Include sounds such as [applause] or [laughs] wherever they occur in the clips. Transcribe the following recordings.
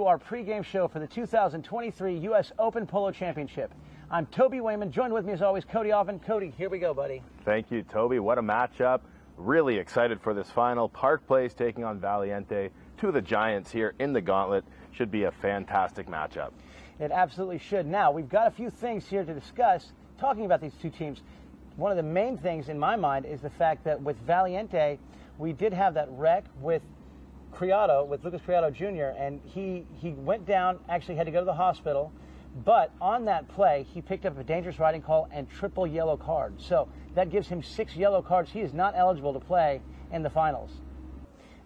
to our pregame show for the 2023 U.S. Open Polo Championship. I'm Toby Wayman, joined with me as always, Cody Oven. Cody, here we go, buddy. Thank you, Toby. What a matchup. Really excited for this final. Park Place taking on Valiente. Two of the giants here in the gauntlet. Should be a fantastic matchup. It absolutely should. Now, we've got a few things here to discuss talking about these two teams. One of the main things in my mind is the fact that with Valiente, we did have that wreck with Criado, with Lucas Criado Jr., and he, he went down, actually had to go to the hospital. But on that play, he picked up a dangerous riding call and triple yellow card. So that gives him six yellow cards. He is not eligible to play in the finals.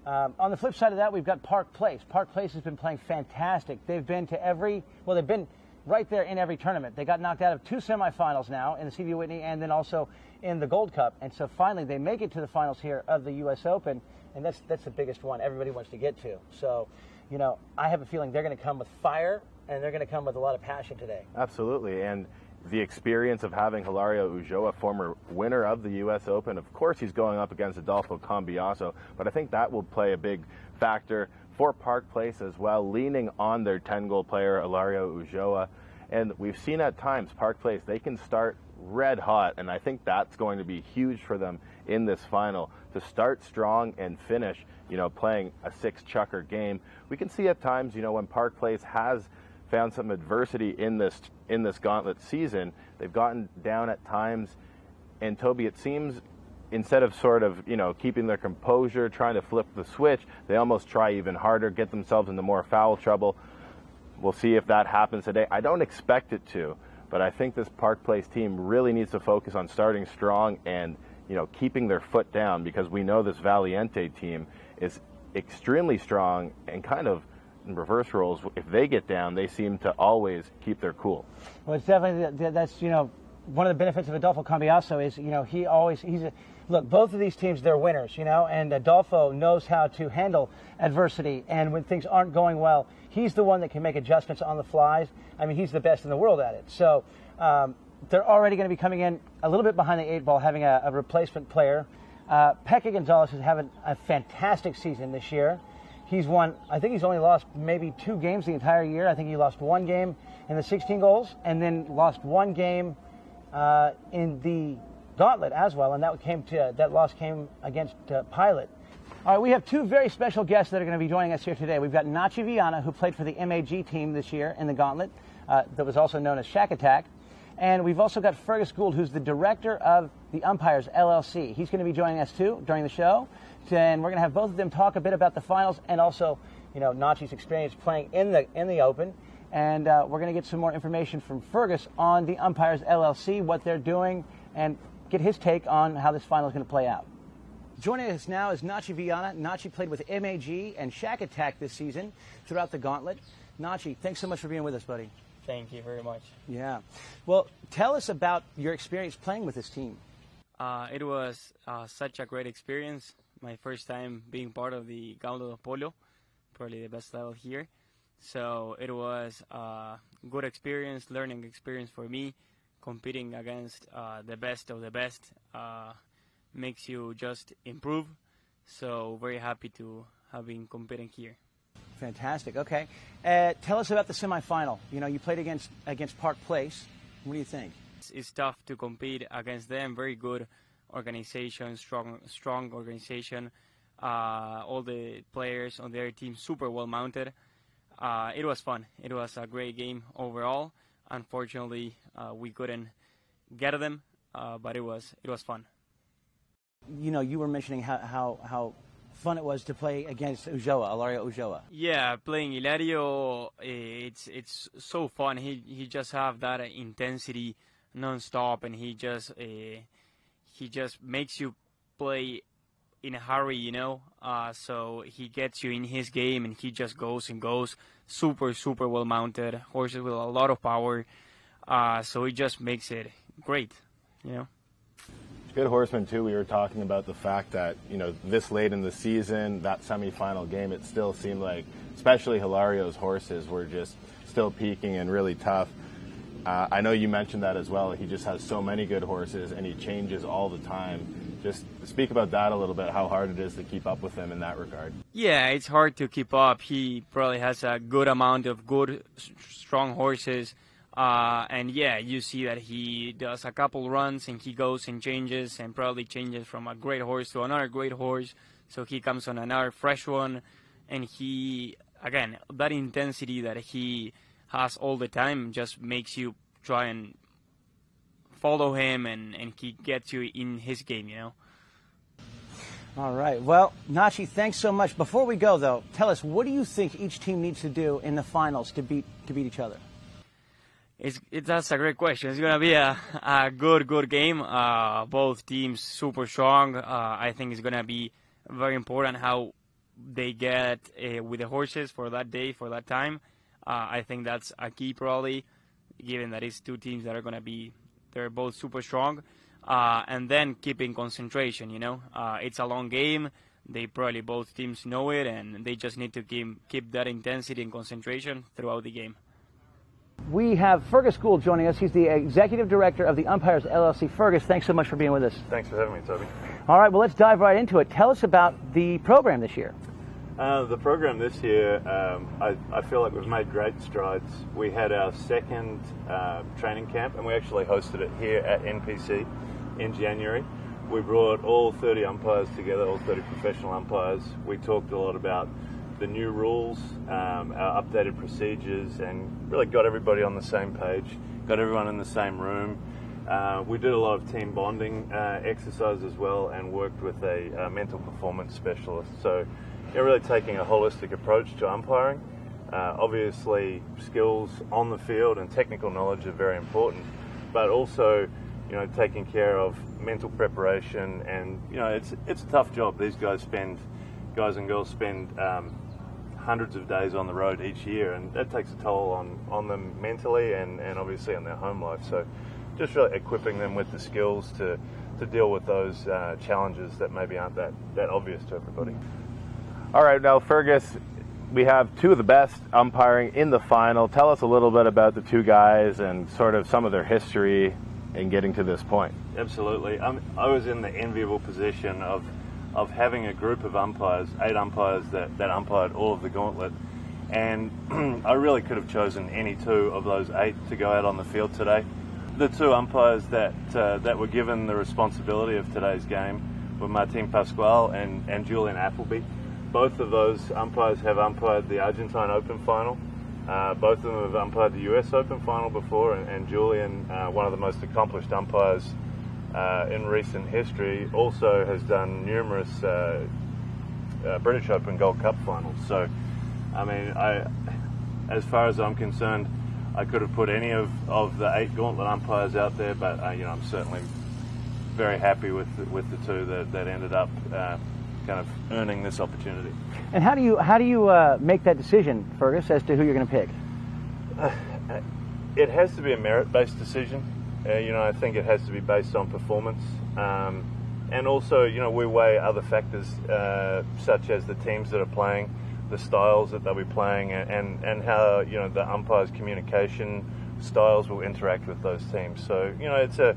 Um, on the flip side of that, we've got Park Place. Park Place has been playing fantastic. They've been to every, well, they've been right there in every tournament. They got knocked out of two semifinals now in the CV Whitney and then also in the Gold Cup. And so finally they make it to the finals here of the U.S. Open, and that's that's the biggest one everybody wants to get to. So, you know, I have a feeling they're going to come with fire and they're going to come with a lot of passion today. Absolutely, and the experience of having Hilario Ulloa, former winner of the U.S. Open, of course he's going up against Adolfo Cambiaso, but I think that will play a big factor for Park Place as well, leaning on their 10-goal player Hilario Ulloa. And we've seen at times Park Place, they can start red hot, and I think that's going to be huge for them in this final to start strong and finish, you know, playing a six chucker game. We can see at times, you know, when Park Place has found some adversity in this in this gauntlet season. They've gotten down at times, and Toby, it seems instead of sort of you know keeping their composure, trying to flip the switch, they almost try even harder, get themselves into more foul trouble. We'll see if that happens today. I don't expect it to, but I think this Park Place team really needs to focus on starting strong and you know keeping their foot down because we know this Valiente team is extremely strong and kind of in reverse roles, if they get down, they seem to always keep their cool. Well, it's definitely that's you know one of the benefits of Adolfo Cambiaso is you know he always he's a look both of these teams they're winners you know and Adolfo knows how to handle adversity and when things aren't going well he's the one that can make adjustments on the flies. I mean he's the best in the world at it. So um, they're already going to be coming in a little bit behind the eight ball, having a, a replacement player. Uh, Peke Gonzalez is having a fantastic season this year. He's won, I think he's only lost maybe two games the entire year. I think he lost one game in the 16 goals and then lost one game uh, in the gauntlet as well. And that came to, that loss came against uh, Pilot. All right, we have two very special guests that are going to be joining us here today. We've got Nachi Viana, who played for the MAG team this year in the gauntlet, uh, that was also known as Shack Attack. And we've also got Fergus Gould, who's the director of the Umpires LLC. He's going to be joining us too during the show. And we're going to have both of them talk a bit about the finals and also, you know, Nachi's experience playing in the in the Open. And uh, we're going to get some more information from Fergus on the Umpires LLC, what they're doing, and get his take on how this final is going to play out. Joining us now is Nachi Viana. Nachi played with MAG and Shack Attack this season throughout the gauntlet. Nachi, thanks so much for being with us, buddy. Thank you very much. Yeah. Well, tell us about your experience playing with this team. Uh, it was uh, such a great experience. My first time being part of the Gauntlet of Polo, probably the best level here. So it was a good experience, learning experience for me. Competing against uh, the best of the best uh, makes you just improve. So very happy to have been competing here. Fantastic. Okay, uh, tell us about the semifinal. You know, you played against against Park Place. What do you think? It's, it's tough to compete against them. Very good organization, strong strong organization. Uh, all the players on their team super well mounted. Uh, it was fun. It was a great game overall. Unfortunately, uh, we couldn't get them, uh, but it was it was fun. You know, you were mentioning how how, how fun it was to play against Ulloa, Hilario Ulloa. Yeah, playing Hilario, eh, it's it's so fun. He he just have that intensity non-stop, and he just uh, he just makes you play in a hurry, you know. Uh, so he gets you in his game, and he just goes and goes. Super super well mounted horses with a lot of power. Uh, so it just makes it great, you know. Good horseman too. We were talking about the fact that you know this late in the season, that semifinal game, it still seemed like, especially Hilario's horses were just still peaking and really tough. Uh, I know you mentioned that as well. He just has so many good horses and he changes all the time. Just speak about that a little bit. How hard it is to keep up with him in that regard. Yeah, it's hard to keep up. He probably has a good amount of good, strong horses uh, and yeah, you see that he does a couple runs and he goes and changes and probably changes from a great horse to another great horse. So he comes on another fresh one, and he again that intensity that he has all the time just makes you try and follow him and, and he gets you in his game, you know. All right. Well, Nachi, thanks so much. Before we go, though, tell us what do you think each team needs to do in the finals to beat to beat each other? It's, it, that's a great question. It's gonna be a, a good good game. Uh, both teams super strong. Uh, I think it's gonna be very important how they get uh, with the horses for that day for that time. Uh, I think that's a key probably, given that it's two teams that are gonna be they're both super strong. Uh, and then keeping concentration. You know, uh, it's a long game. They probably both teams know it, and they just need to keep keep that intensity and concentration throughout the game. We have Fergus Gould joining us. He's the executive director of the Umpires LLC. Fergus, thanks so much for being with us. Thanks for having me, Toby. All right, well, let's dive right into it. Tell us about the program this year. Uh, the program this year, um, I, I, feel like we've made great strides. We had our second uh, training camp, and we actually hosted it here at NPC in January. We brought all 30 umpires together, all 30 professional umpires. We talked a lot about the new rules, um, our updated procedures, and really got everybody on the same page, got everyone in the same room. Uh, we did a lot of team bonding uh, exercise as well and worked with a, a mental performance specialist. So, know, really taking a holistic approach to umpiring. Uh, obviously, skills on the field and technical knowledge are very important, but also, you know, taking care of mental preparation. And you know, it's it's a tough job. These guys spend, guys and girls spend um, hundreds of days on the road each year, and that takes a toll on, on them mentally and, and obviously on their home life. So, just really equipping them with the skills to, to deal with those uh, challenges that maybe aren't that, that obvious to everybody. All right, now, Fergus, we have two of the best umpiring in the final. Tell us a little bit about the two guys and sort of some of their history in getting to this point. Absolutely. I'm, I was in the enviable position of of having a group of umpires, eight umpires that, that umpired all of the gauntlet. And [clears throat] I really could have chosen any two of those eight to go out on the field today. The two umpires that uh, that were given the responsibility of today's game were Martin Pascual and, and Julian Appleby. Both of those umpires have umpired the Argentine Open final. Uh, both of them have umpired the US Open final before, and, and Julian, uh, one of the most accomplished umpires uh, in recent history, also has done numerous uh, uh, British Open Gold Cup finals. So, I mean, I, as far as I'm concerned, I could have put any of, of the eight gauntlet umpires out there, but uh, you know, I'm certainly very happy with the, with the two that, that ended up uh, kind of earning this opportunity. And how do you how do you uh, make that decision, Fergus, as to who you're going to pick? it has to be a merit-based decision Uh, you know, I think it has to be based on performance. Um, and also, you know, we weigh other factors uh, such as the teams that are playing, the styles that they'll be playing, and, and how, you know, the umpires' communication styles will interact with those teams. So, you know, it's a,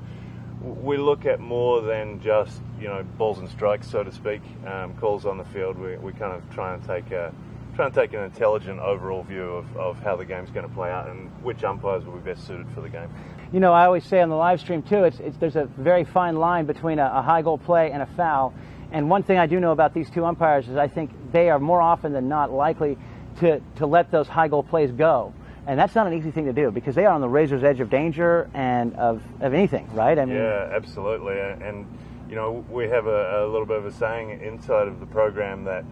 we look at more than just, you know, balls and strikes, so to speak, um, calls on the field. We, we kind of try and take a, try and take an intelligent overall view of, of how the game's going to play out and which umpires will be best suited for the game. You know, I always say on the live stream too, it's, it's there's a very fine line between a, a high goal play and a foul. And one thing I do know about these two umpires is I think they are more often than not likely to, to let those high goal plays go. And that's not an easy thing to do because they are on the razor's edge of danger and of, of anything, right? I mean, yeah, absolutely. And, you know, we have a, a little bit of a saying inside of the program that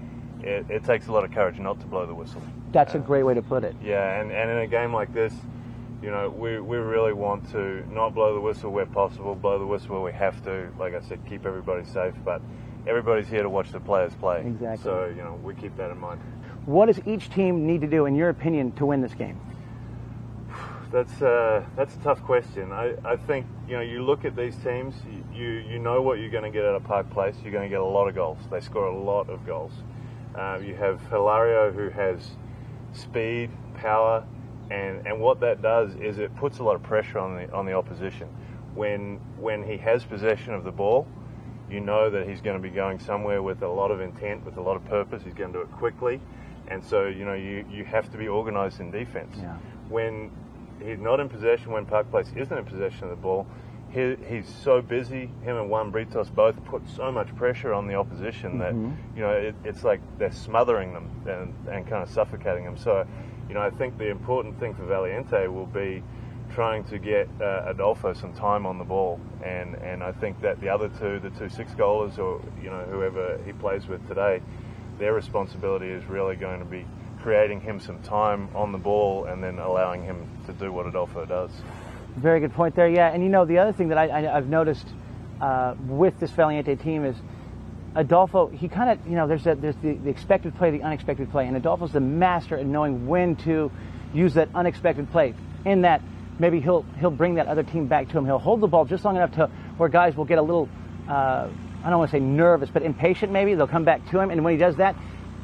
it, it, takes a lot of courage not to blow the whistle. That's a uh, great way to put it. Yeah, and, and in a game like this, you know, we, we really want to not blow the whistle where possible, blow the whistle where we have to. Like I said, keep everybody safe, but everybody's here to watch the players play. Exactly. So, you know, we keep that in mind. What does each team need to do, in your opinion, to win this game? [sighs] That's uh, that's a tough question. I, I think you know you look at these teams, you you know what you're going to get out of Park Place. You're going to get a lot of goals. They score a lot of goals. Um, you have Hilario who has speed, power, and and what that does is it puts a lot of pressure on the on the opposition. When when he has possession of the ball, you know that he's going to be going somewhere with a lot of intent, with a lot of purpose. He's going to do it quickly, and so you know you you have to be organised in defence. Yeah. When he's not in possession, when Park Place isn't in possession of the ball, he, he's so busy. Him and Juan Britos both put so much pressure on the opposition that mm-hmm. you know it, it's like they're smothering them and, and kind of suffocating them. So, you know, I think the important thing for Valiente will be trying to get uh, Adolfo some time on the ball, and and I think that the other two, the two six goalers, or you know whoever he plays with today, their responsibility is really going to be creating him some time on the ball and then allowing him to do what Adolfo does. Very good point there. Yeah, and you know the other thing that I, I have noticed uh, with this Valiente team is Adolfo. He kind of you know there's a, there's the, the, expected play, the unexpected play, and Adolfo's the master in knowing when to use that unexpected play. In that maybe he'll he'll bring that other team back to him. He'll hold the ball just long enough to where guys will get a little. Uh, I don't want to say nervous, but impatient maybe. They'll come back to him, and when he does that,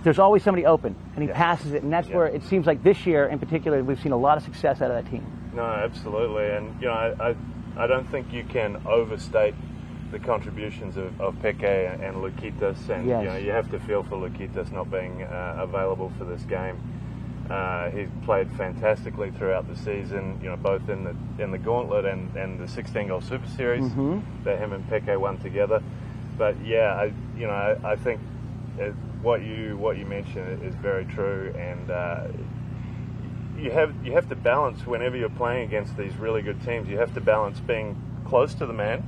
there's always somebody open, and he yeah. passes it, and that's yeah. where it seems like this year in particular we've seen a lot of success out of that team. No, absolutely, and you know I, I, I don't think you can overstate the contributions of, of Peke and Luquitas, and yes. you know you have to feel for Luquitas not being uh, available for this game. Uh, he's played fantastically throughout the season, you know, both in the in the gauntlet and, and the 16 goal Super Series mm-hmm. that him and Peke won together. But yeah, I, you know, I, I think it, what you what you mentioned is very true, and uh, you have you have to balance whenever you're playing against these really good teams. You have to balance being close to the man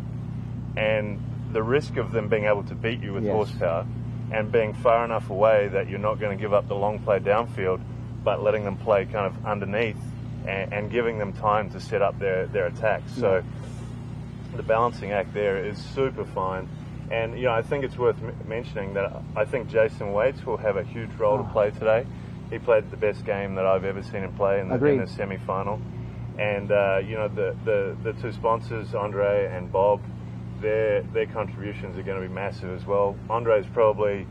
and the risk of them being able to beat you with yes. horsepower, and being far enough away that you're not going to give up the long play downfield, but letting them play kind of underneath and, and giving them time to set up their their attacks. Yeah. So the balancing act there is super fine. And you know, I think it's worth m- mentioning that I think Jason Waits will have a huge role oh. to play today. He played the best game that I've ever seen him play in the, in the semi-final. And uh, you know, the, the the two sponsors, Andre and Bob, their their contributions are going to be massive as well. Andre is probably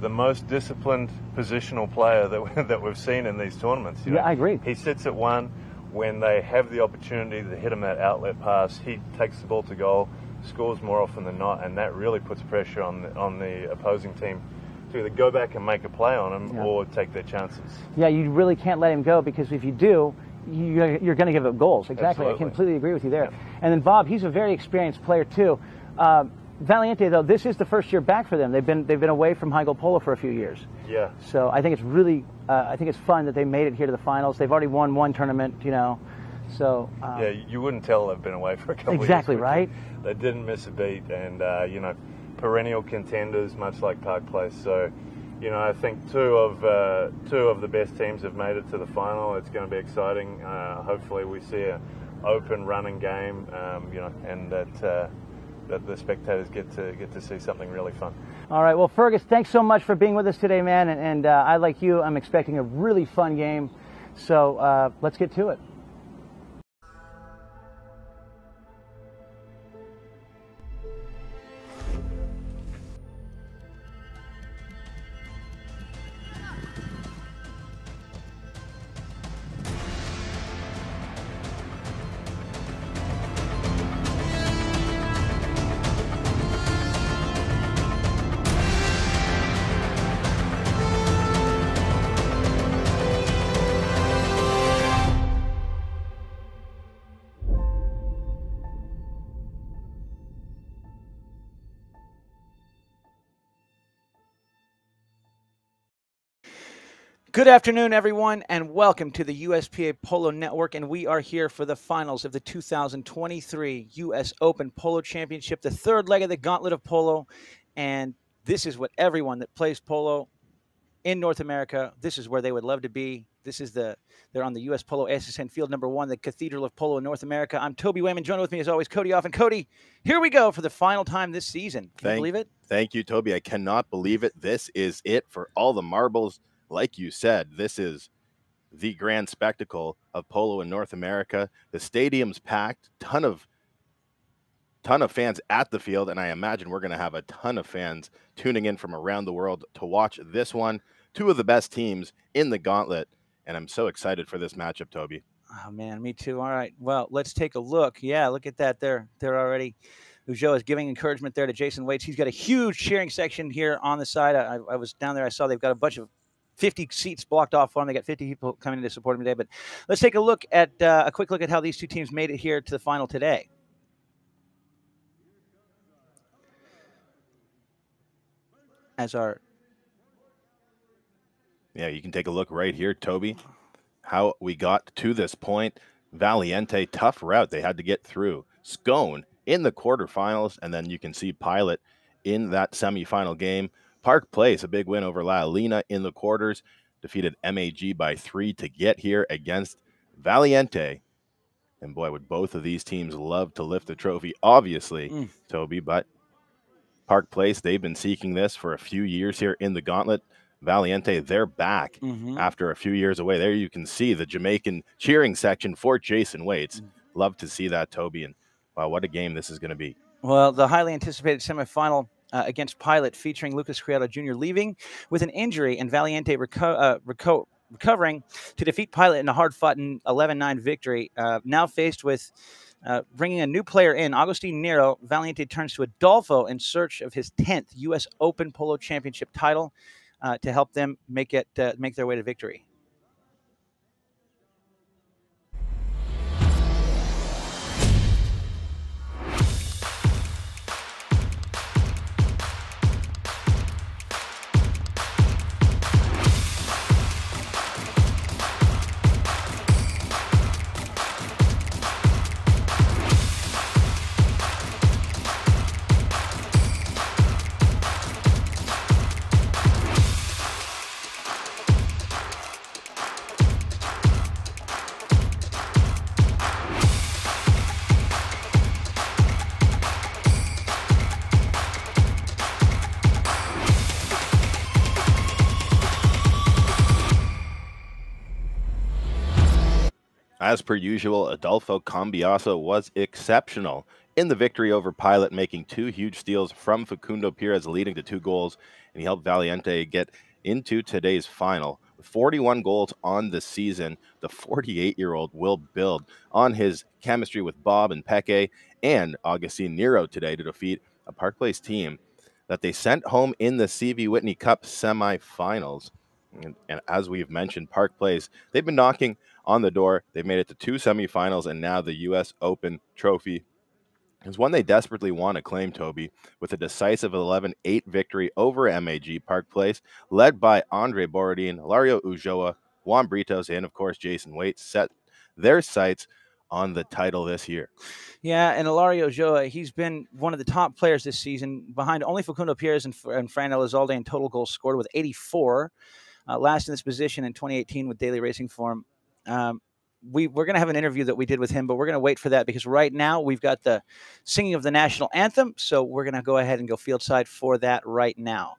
the most disciplined positional player that we, [laughs] that we've seen in these tournaments. You know? Yeah, I agree. He sits at one when they have the opportunity to hit him that outlet pass. He takes the ball to goal scores more often than not, and that really puts pressure on the, on the opposing team to either go back and make a play on him yeah. or take their chances. Yeah, you really can't let him go because if you do, you're going to give up goals. Exactly. Absolutely. I completely agree with you there. Yeah. And then Bob, he's a very experienced player too. Uh, Valiente, though, this is the first year back for them. They've been they've been away from high goal polo for a few years. Yeah. So I think it's really uh, I think it's fun that they made it here to the finals. They've already won one tournament, you know. So um, yeah, you wouldn't tell they've been away for a couple. Exactly years, right. They didn't miss a beat, and uh, you know, perennial contenders, much like Park Place. So, you know, I think two of uh, two of the best teams have made it to the final. It's going to be exciting. Uh, hopefully, we see an open running game. Um, you know, and that. Uh, that the spectators get to get to see something really fun. All right, well, Fergus, thanks so much for being with us today, man. And, and uh, I, like you, I'm expecting a really fun game. So uh, let's get to it. Good afternoon, everyone, and welcome to the USPA Polo Network. And we are here for the finals of the 2023 U.S. Open Polo Championship, the third leg of the gauntlet of polo. And this is what everyone that plays polo in North America, this is where they would love to be. This is the they're on the U.S. Polo ASSN Field Number One, the Cathedral of Polo in North America. I'm Toby Wayman. Joined with me as always, Cody Off and Cody. Here we go for the final time this season. Can thank, you believe it? Thank you, Toby. I cannot believe it. This is it for all the marbles like you said, this is the grand spectacle of polo in North America. The stadium's packed, ton of ton of fans at the field, and I imagine we're going to have a ton of fans tuning in from around the world to watch this one. Two of the best teams in the gauntlet, and I'm so excited for this matchup, Toby. Oh man, me too. All right, well, let's take a look. Yeah, look at that. There, they're already. Ujo is giving encouragement there to Jason Waits. He's got a huge cheering section here on the side. I, I was down there. I saw they've got a bunch of 50 seats blocked off for. They got 50 people coming in to support them today. But let's take a look at uh, a quick look at how these two teams made it here to the final today. As our yeah, you can take a look right here, Toby. How we got to this point. Valiente, tough route they had to get through. Scone in the quarterfinals, and then you can see Pilot in that semifinal game. Park Place, a big win over La Elina in the quarters, defeated MAG by three to get here against Valiente. And boy, would both of these teams love to lift the trophy, obviously, mm. Toby. But Park Place, they've been seeking this for a few years here in the gauntlet. Valiente, they're back mm-hmm. after a few years away. There you can see the Jamaican cheering section for Jason Waits. Mm. Love to see that, Toby. And wow, what a game this is going to be. Well, the highly anticipated semifinal uh, against Pilot, featuring Lucas Criado Jr. leaving with an injury and Valiente reco- uh, reco- recovering to defeat Pilot in a hard fought 11 9 victory. Uh, now faced with uh, bringing a new player in, Agustin Nero, Valiente turns to Adolfo in search of his 10th U.S. Open Polo Championship title uh, to help them make it uh, make their way to victory. As per usual, Adolfo Cambiaso was exceptional in the victory over Pilot, making two huge steals from Facundo Pieres, leading to two goals, and he helped Valiente get into today's final. With 41 goals on the season, the 48 year old will build on his chemistry with Bob and Peke and Augustine Nero today to defeat a Park Place team that they sent home in the CV Whitney Cup semifinals. And, and as we've mentioned, Park Place, they've been knocking on the door. They've made it to two semifinals and now the U.S. Open trophy is one they desperately want to claim, Toby, with a decisive 11 8 victory over MAG Park Place, led by Andre Borodin, Lario Ulloa, Juan Britos, and of course Jason Waits, set their sights on the title this year. Yeah, and Hilario Ulloa, he's been one of the top players this season, behind only Facundo Pieres and, and Fran Elizalde in total goals scored with 84. Uh, last in this position in 2018 with daily racing form. Um, we we're going to have an interview that we did with him, but we're going to wait for that because right now we've got the singing of the national anthem. So we're going to go ahead and go field side for that right now.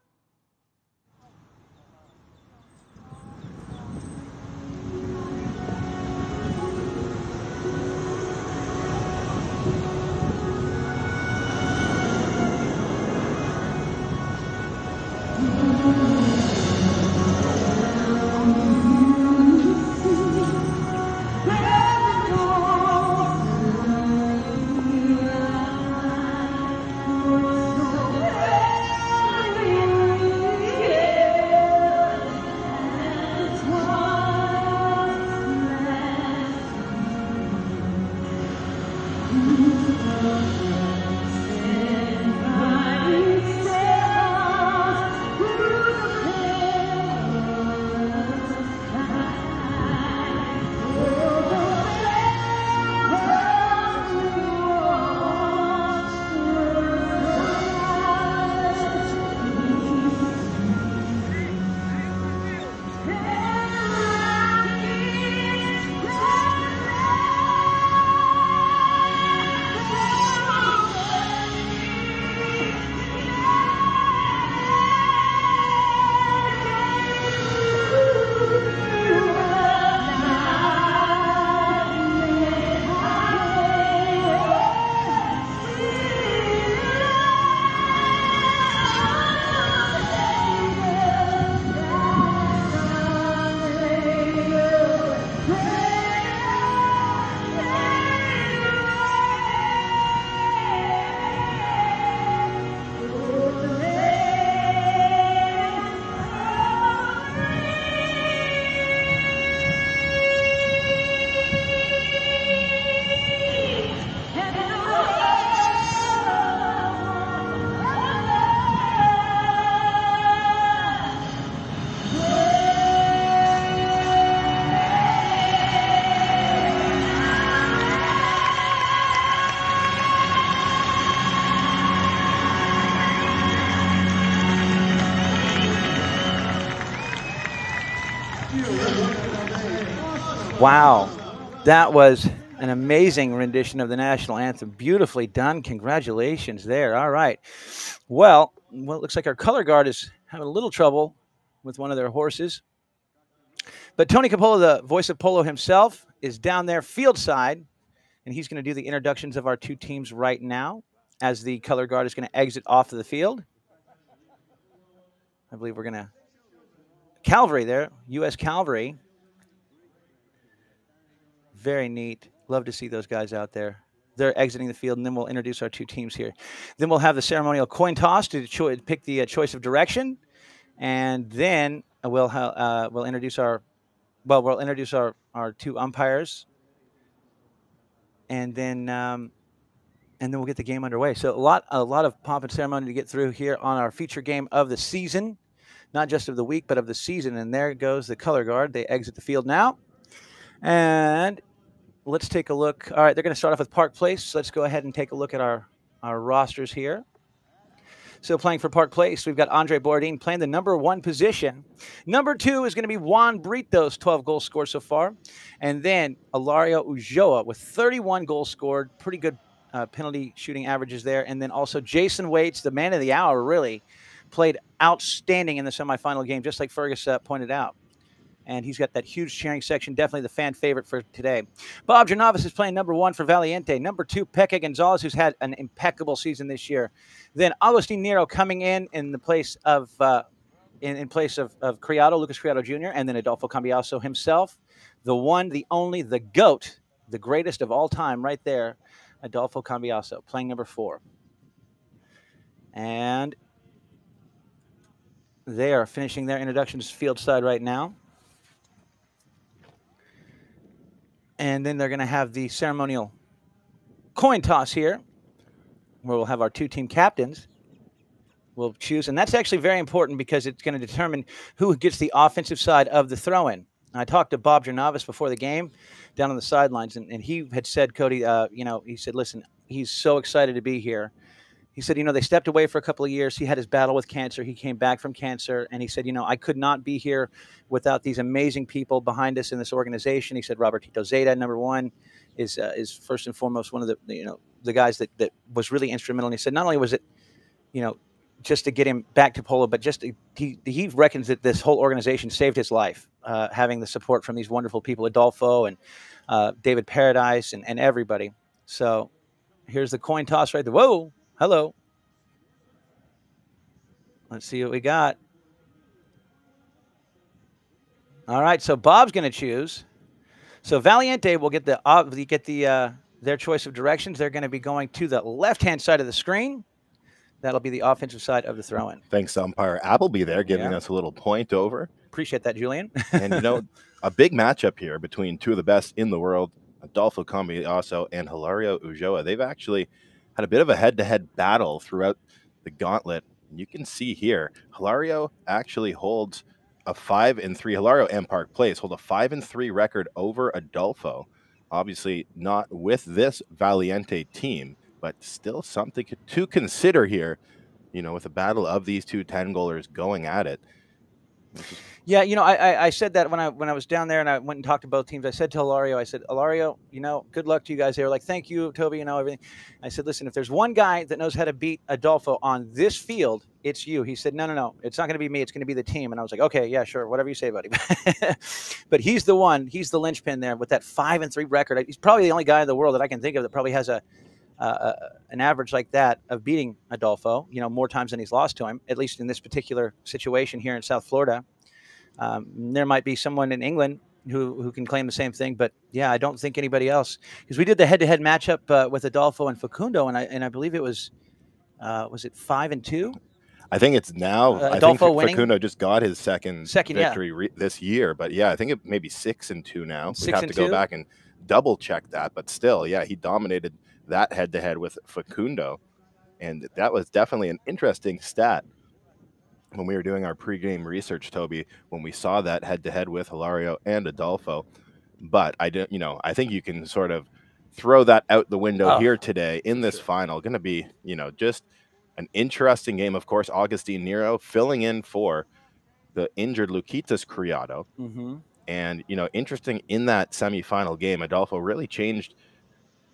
That was an amazing rendition of the national anthem. Beautifully done. Congratulations there. All right. Well, well, it looks like our color guard is having a little trouble with one of their horses. But Tony Coppola, the voice of Polo himself, is down there field side, and he's going to do the introductions of our two teams right now as the color guard is going to exit off of the field. I believe we're going to Calvary there, U.S. Cavalry. Very neat. Love to see those guys out there. They're exiting the field, and then we'll introduce our two teams here. Then we'll have the ceremonial coin toss to cho- pick the uh, choice of direction, and then we'll uh, we'll introduce our well we'll introduce our our two umpires, and then um, and then we'll get the game underway. So a lot a lot of pomp and ceremony to get through here on our feature game of the season not just of the week, but of the season. And there goes the color guard. They exit the field now. And let's take a look. All right, they're going to start off with Park Place. Let's go ahead and take a look at our, our rosters here. So playing for Park Place, we've got Andre Borodin playing the number one position. Number two is going to be Juan Britos, 12 goals scored so far. And then Alario Ulloa with 31 goals scored. Pretty good uh, penalty shooting averages there. And then also Jason Waits, the man of the hour, really, played outstanding in the semifinal game, just like Fergus uh, pointed out. And he's got that huge cheering section, definitely the fan favorite for today. Bob Jornayvaz is playing number one for Valiente. Number two, Peke Gonzalez, who's had an impeccable season this year. Then Agustin Nero coming in in the place of uh, in, in, place of, of Criado, Lucas Criado Jr., and then Adolfo Cambiaso himself, the one, the only, the GOAT, the greatest of all time, right there, Adolfo Cambiaso, playing number four. And they are finishing their introductions field side right now. And then they're going to have the ceremonial coin toss here, where we'll have our two team captains. We'll choose, and that's actually very important because it's going to determine who gets the offensive side of the throw in. I talked to Bob Jornayvaz before the game down on the sidelines, and, and he had said, Cody, uh, you know, he said, listen, he's so excited to be here he said, you know, they stepped away for a couple of years. He had his battle with cancer. He came back from cancer, and he said, you know, I could not be here without these amazing people behind us in this organization. He said, Robert Tito Zeta, number one, is uh, is first and foremost one of the you know the guys that that was really instrumental. And he said, not only was it, you know, just to get him back to polo, but just to, he he reckons that this whole organization saved his life, uh, having the support from these wonderful people, Adolfo and uh, David Paradise and, and everybody. So here's the coin toss right there. Whoa Hello. Let's see what we got. All right, so Bob's going to choose. So Valiente will get the uh, get the uh, their choice of directions. They're going to be going to the left-hand side of the screen. That'll be the offensive side of the throw-in. Thanks, umpire Appleby, there giving yeah. us a little point over. Appreciate that, Julian. and you know, [laughs] a big matchup here between two of the best in the world, Adolfo Cambiaso and Hilario Ulloa. They've actually had a bit of a head-to-head battle throughout the gauntlet. And you can see here, Hilario actually holds a five and three. Hilario and Park Place hold a five and three record over Adolfo. Obviously, not with this Valiente team, but still something to consider here. You know, with a battle of these two 10 goalers going at it. Yeah, you know, I, I said that when I when I was down there and I went and talked to both teams. I said to Alario, I said, Alario, you know, good luck to you guys. They were like, thank you, Toby, you know, everything. I said, listen, if there's one guy that knows how to beat Adolfo on this field, it's you. He said, no, no, no, it's not going to be me. It's going to be the team. And I was like, okay, yeah, sure, whatever you say, buddy. [laughs] but he's the one. He's the linchpin there with that five and three record. He's probably the only guy in the world that I can think of that probably has a uh, an average like that of beating Adolfo, you know, more times than he's lost to him, at least in this particular situation here in South Florida. Um, there might be someone in England who who can claim the same thing, but yeah, I don't think anybody else because we did the head-to-head matchup uh, with Adolfo and Facundo, and I and I believe it was uh, was it five and two. I think it's now. Uh, Adolfo I think winning. Facundo just got his second, second victory yeah. re- this year, but yeah, I think it may be six and two now. we have to go back and double check that, but still, yeah, he dominated that head to head with Facundo, and that was definitely an interesting stat when we were doing our pregame research, Toby, when we saw that head to head with Hilario and Adolfo. But I didn't, you know, I think you can sort of throw that out the window oh, here today in this sure. final. Going to be, you know, just an interesting game. Of course, Augustine Nero filling in for the injured Luquitas Criado. Mm-hmm. And you know, interesting in that semifinal game, Adolfo really changed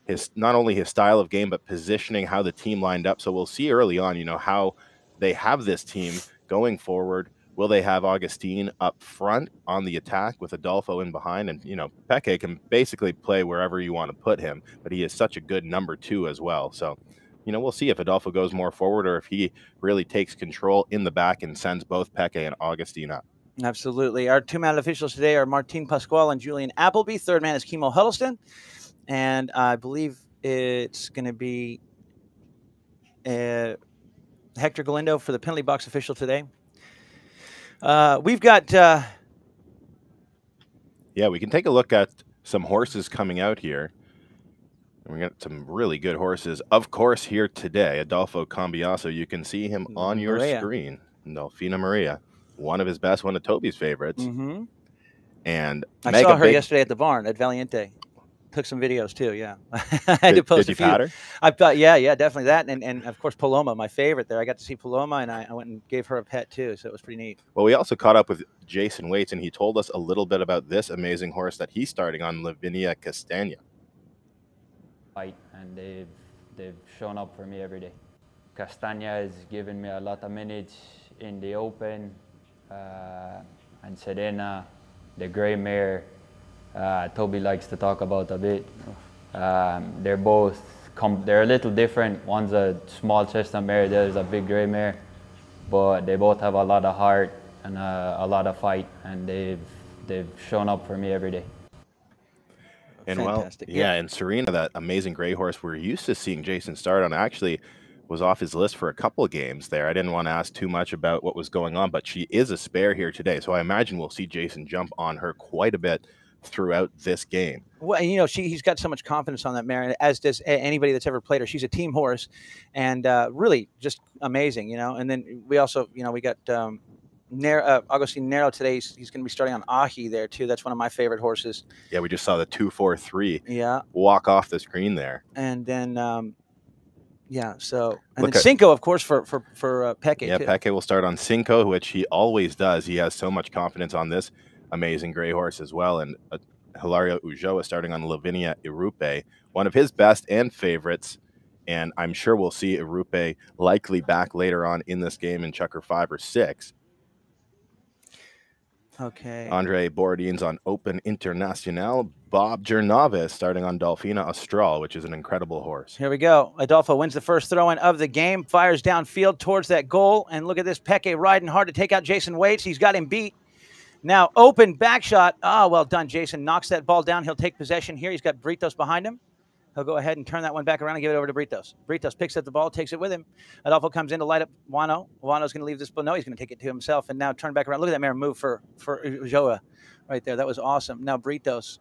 his not only his style of game but positioning how the team lined up. So we'll see early on, you know, how they have this team going forward. Will they have Augustine up front on the attack with Adolfo in behind? And, you know, Peke can basically play wherever you want to put him, but he is such a good number two as well. So, you know, we'll see if Adolfo goes more forward or if he really takes control in the back and sends both Peke and Augustine up. Absolutely. Our two man officials today are Martin Pasquale and Julian Appleby. Third man is Kimo Huddleston. And I believe it's going to be uh, Hector Galindo for the penalty box official today. Uh, we've got. Uh, yeah, we can take a look at some horses coming out here. We got some really good horses, of course, here today. Adolfo Cambiaso, you can see him on your Maria. screen. Delfina Maria, one of his best, one of Toby's favorites. mm-hmm. And I Mega saw her Big- yesterday at the barn at Valiente. Took some videos too. Yeah, [laughs] I had Did, to post did you a few. pat her? I thought, yeah, yeah, definitely that, and and of course Paloma, my favorite. There, I got to see Paloma, and I, I went and gave her a pet too, so it was pretty neat. Well, we also caught up with Jason Waits, and he told us a little bit about this amazing horse that he's starting on Lavinia Castagna. fight, and they've they've shown up for me every day. Castagna has given me a lot of minutes in the open, uh, and Serena, the gray mare, uh, Toby likes to talk about a bit. Um, they're both com- they're a little different. One's a small chestnut mare, the other's a big gray mare, but they both have a lot of heart and uh, a lot of fight, and they've they've shown up for me every day. And Fantastic. well, yeah, and Serena, that amazing gray horse we're used to seeing Jason start on, actually was off his list for a couple of games there. I didn't want to ask too much about what was going on, but she is a spare here today. So I imagine we'll see Jason jump on her quite a bit throughout this game. Well, you know, she he's got so much confidence on that mare, as does anybody that's ever played her. She's a team horse, and uh, really just amazing, you know. And then we also, you know, we got um, Ner- uh, Augustine Nero today. He's, he's going to be starting on Ahi there too. That's one of my favorite horses. Yeah, we just saw the two, four, three Yeah, walk off the screen there. and then um, yeah, so and Look then at- Cinco, of course, for for for uh, Peke. Yeah, too. Peke will start on Cinco, which he always does. He has so much confidence on this amazing gray horse as well. And uh, Hilario Ulloa starting on Lavinia Irupe, one of his best and favorites. And I'm sure we'll see Irupe likely back later on in this game in Chukker five or six. Okay. Andre Borodin's on Open International. Bob Jornayvaz starting on Dolfina Austral, which is an incredible horse. Here we go. Adolfo wins the first throw in of the game, fires downfield towards that goal. And look at this Peke riding hard to take out Jason Waits. He's got him beat. Now, open back shot. Ah, well done, Jason. Knocks that ball down. He'll take possession here. He's got Britos behind him. He'll go ahead and turn that one back around and give it over to Britos. Britos picks up the ball, takes it with him. Adolfo comes in to light up Wano. Wano's going to leave this, but no, he's going to take it to himself and now turn back around. Look at that mare move for for Joa right there. That was awesome. Now Britos.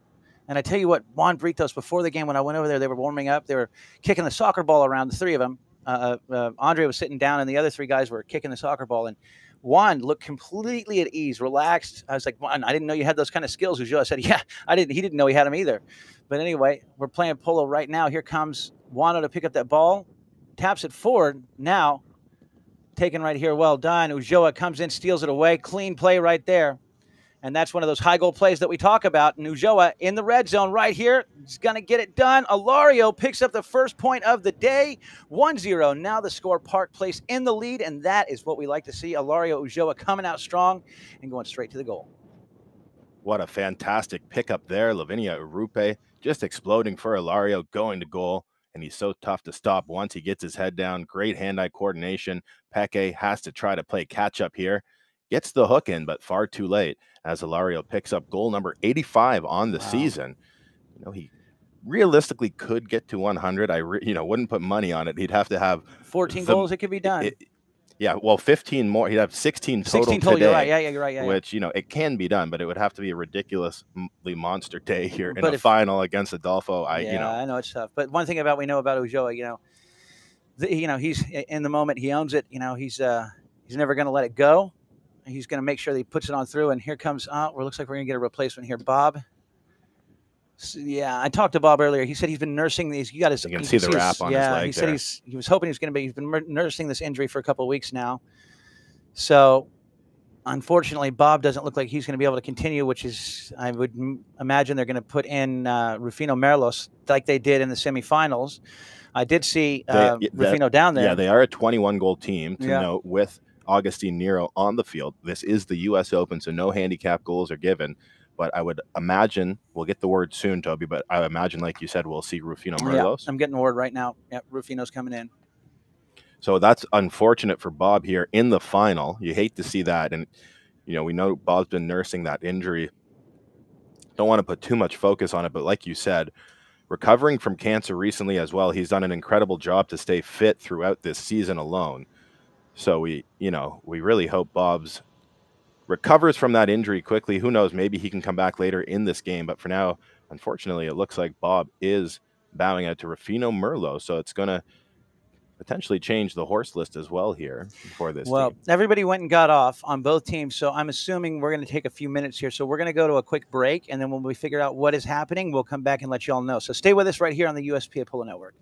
And I tell you what, Juan Britos, before the game, when I went over there, they were warming up. They were kicking the soccer ball around, the three of them. Uh, uh, Andre was sitting down, and the other three guys were kicking the soccer ball. And Juan looked completely at ease, relaxed. I was like, Juan, I didn't know you had those kind of skills. I said, yeah, I didn't. He didn't know he had them either. But anyway, we're playing polo right now. Here comes Wano to pick up that ball, taps it forward. Now, taken right here, well done. Ulloa comes in, steals it away. Clean play right there. And that's one of those high goal plays that we talk about. And Ulloa in the red zone right here. He's going to get it done. Hilario picks up the first point of the day 1 0. Now the score Park Place in the lead. And that is what we like to see. Hilario Ulloa coming out strong and going straight to the goal. What a fantastic pickup there. Lavinia Irupe just exploding for Hilario, going to goal. And he's so tough to stop once he gets his head down. Great hand eye coordination. Peke has to try to play catch up here. Gets the hook in, but far too late as Hilario picks up goal number 85 on the Wow. season. You know, he realistically could get to 100. I, re- you know, wouldn't put money on it. He'd have to have 14 The- goals, it could be done. it- yeah, well, 15 more. He'd have 16 total 16 total. today You're right. Yeah, yeah, you're right. Yeah, which you know it can be done, but it would have to be a ridiculously monster day here in But a if- final against Adolfo. I yeah, you know I know it's tough. But one thing about we know about Ulloa, you know, the, you know he's in the moment. He owns it. You know, he's uh he's never going to let it go. He's going to make sure that he puts it on through. And here comes. Uh, well, looks like we're going to get a replacement here, Bob. S- yeah, I talked to Bob earlier. He said he's been nursing these. You got his. You can see the his- wrap on his yeah, leg he said he's. He was hoping he was going to be. He's been nursing this injury for a couple of weeks now. So, unfortunately, Bob doesn't look like he's going to be able to continue, which is, I would m- imagine they're going to put in uh, Rufino Merlos like they did in the semifinals. I did see uh, They- Rufino down there. Yeah, they are a 21 goal team to Yeah. note with Augustine Nero on the field. This is the U.S. Open, so no handicap goals are given. But I would imagine we'll get the word soon, Toby. But I imagine, like you said, we'll see Rufino Yeah, I'm getting the word right now. Yep, Rufino's coming in. So that's unfortunate for Bob here in the final. You hate to see that. And, you know, we know Bob's been nursing that injury. Don't want to put too much focus on it, but like you said, recovering from cancer recently as well, he's done an incredible job to stay fit throughout this season alone. So we, you know, we really hope Bob's recovers from that injury quickly. Who knows? Maybe he can come back later in this game. But for now, unfortunately, it looks like Bob is bowing out to Rufino Merlo. So it's going to potentially change the horse list as well here for this Well, team. everybody went and got off on both teams, so I'm assuming we're going to take a few minutes here. So we're going to go to a quick break, and then when we figure out what is happening, we'll come back and let you all know. So stay with us right here on the USPA Polo Network.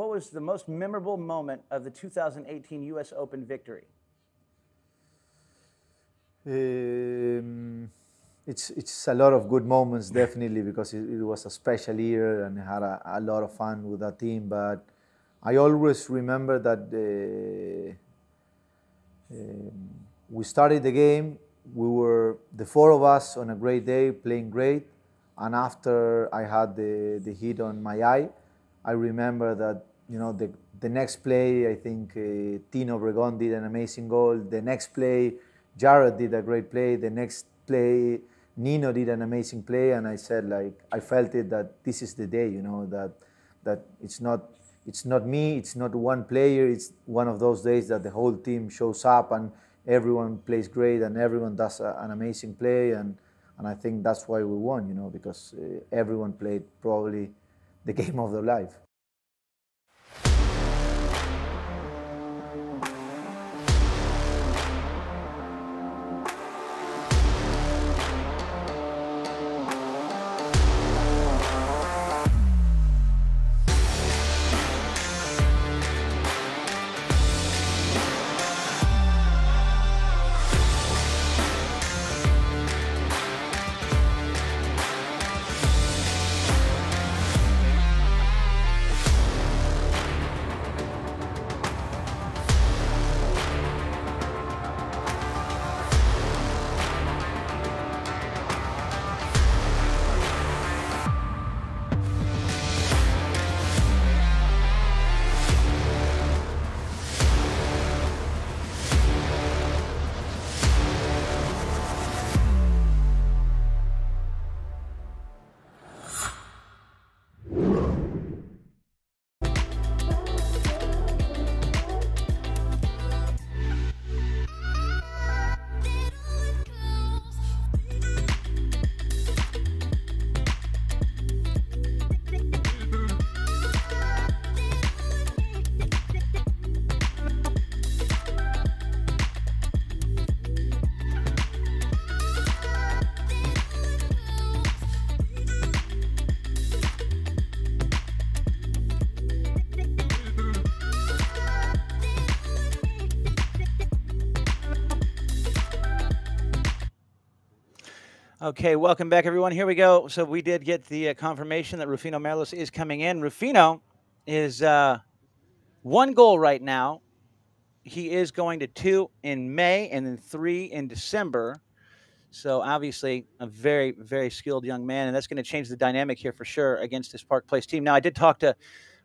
What was the most memorable moment of the 2018 U.S. Open victory? Um, it's it's a lot of good moments [laughs] definitely because it, it was a special year and I had a, a lot of fun with that team. But I always remember that uh, um, we started the game. We were the four of us on a great day, playing great. And after I had the, the hit on my eye, I remember that you know the the next play. I think uh, Tino Obregon did an amazing goal. The next play, Jared did a great play. The next play, Nino did an amazing play. And I said like I felt it that this is the day. You know that that it's not it's not me. It's not one player. It's one of those days that the whole team shows up and everyone plays great and everyone does a, an amazing play and and I think that's why we won. You know because uh, everyone played probably the [laughs] game of their life. Okay, welcome back, everyone. Here we go. So we did get the uh, confirmation that Rufino Merlos is coming in. Rufino is uh, one goal right now. He is going to two in May and then three in December. So obviously a very, very skilled young man, and that's going to change the dynamic here for sure against this Park Place team. Now, I did talk to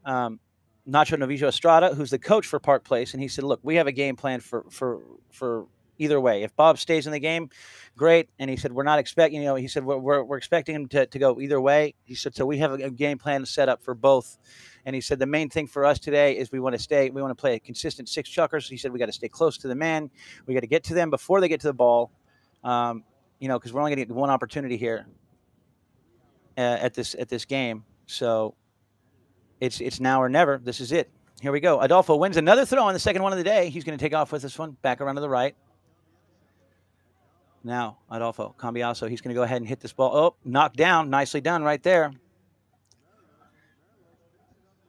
um, Nacho Novillo Astrada, who's the coach for Park Place, and he said, "Look, we have a game plan for for for either way. If Bob stays in the game, great." And he said, "We're not expecting, you know," he said, "We're we're, we're expecting him to, to go either way." He said, "So we have a, game plan set up for both." And he said, "The main thing for us today is we want to stay. We want to play a consistent six chukkers." He said, "We got to stay close to the man. We got to get to them before they get to the ball." Um, you know, because we're only going to get one opportunity here uh, at this at this game. So it's it's now or never. This is it. Here we go. Adolfo wins another throw on the second one of the day. He's going to take off with this one back around to the right. Now Adolfo Cambiaso. He's going to go ahead and hit this ball. Oh, knocked down. Nicely done right there.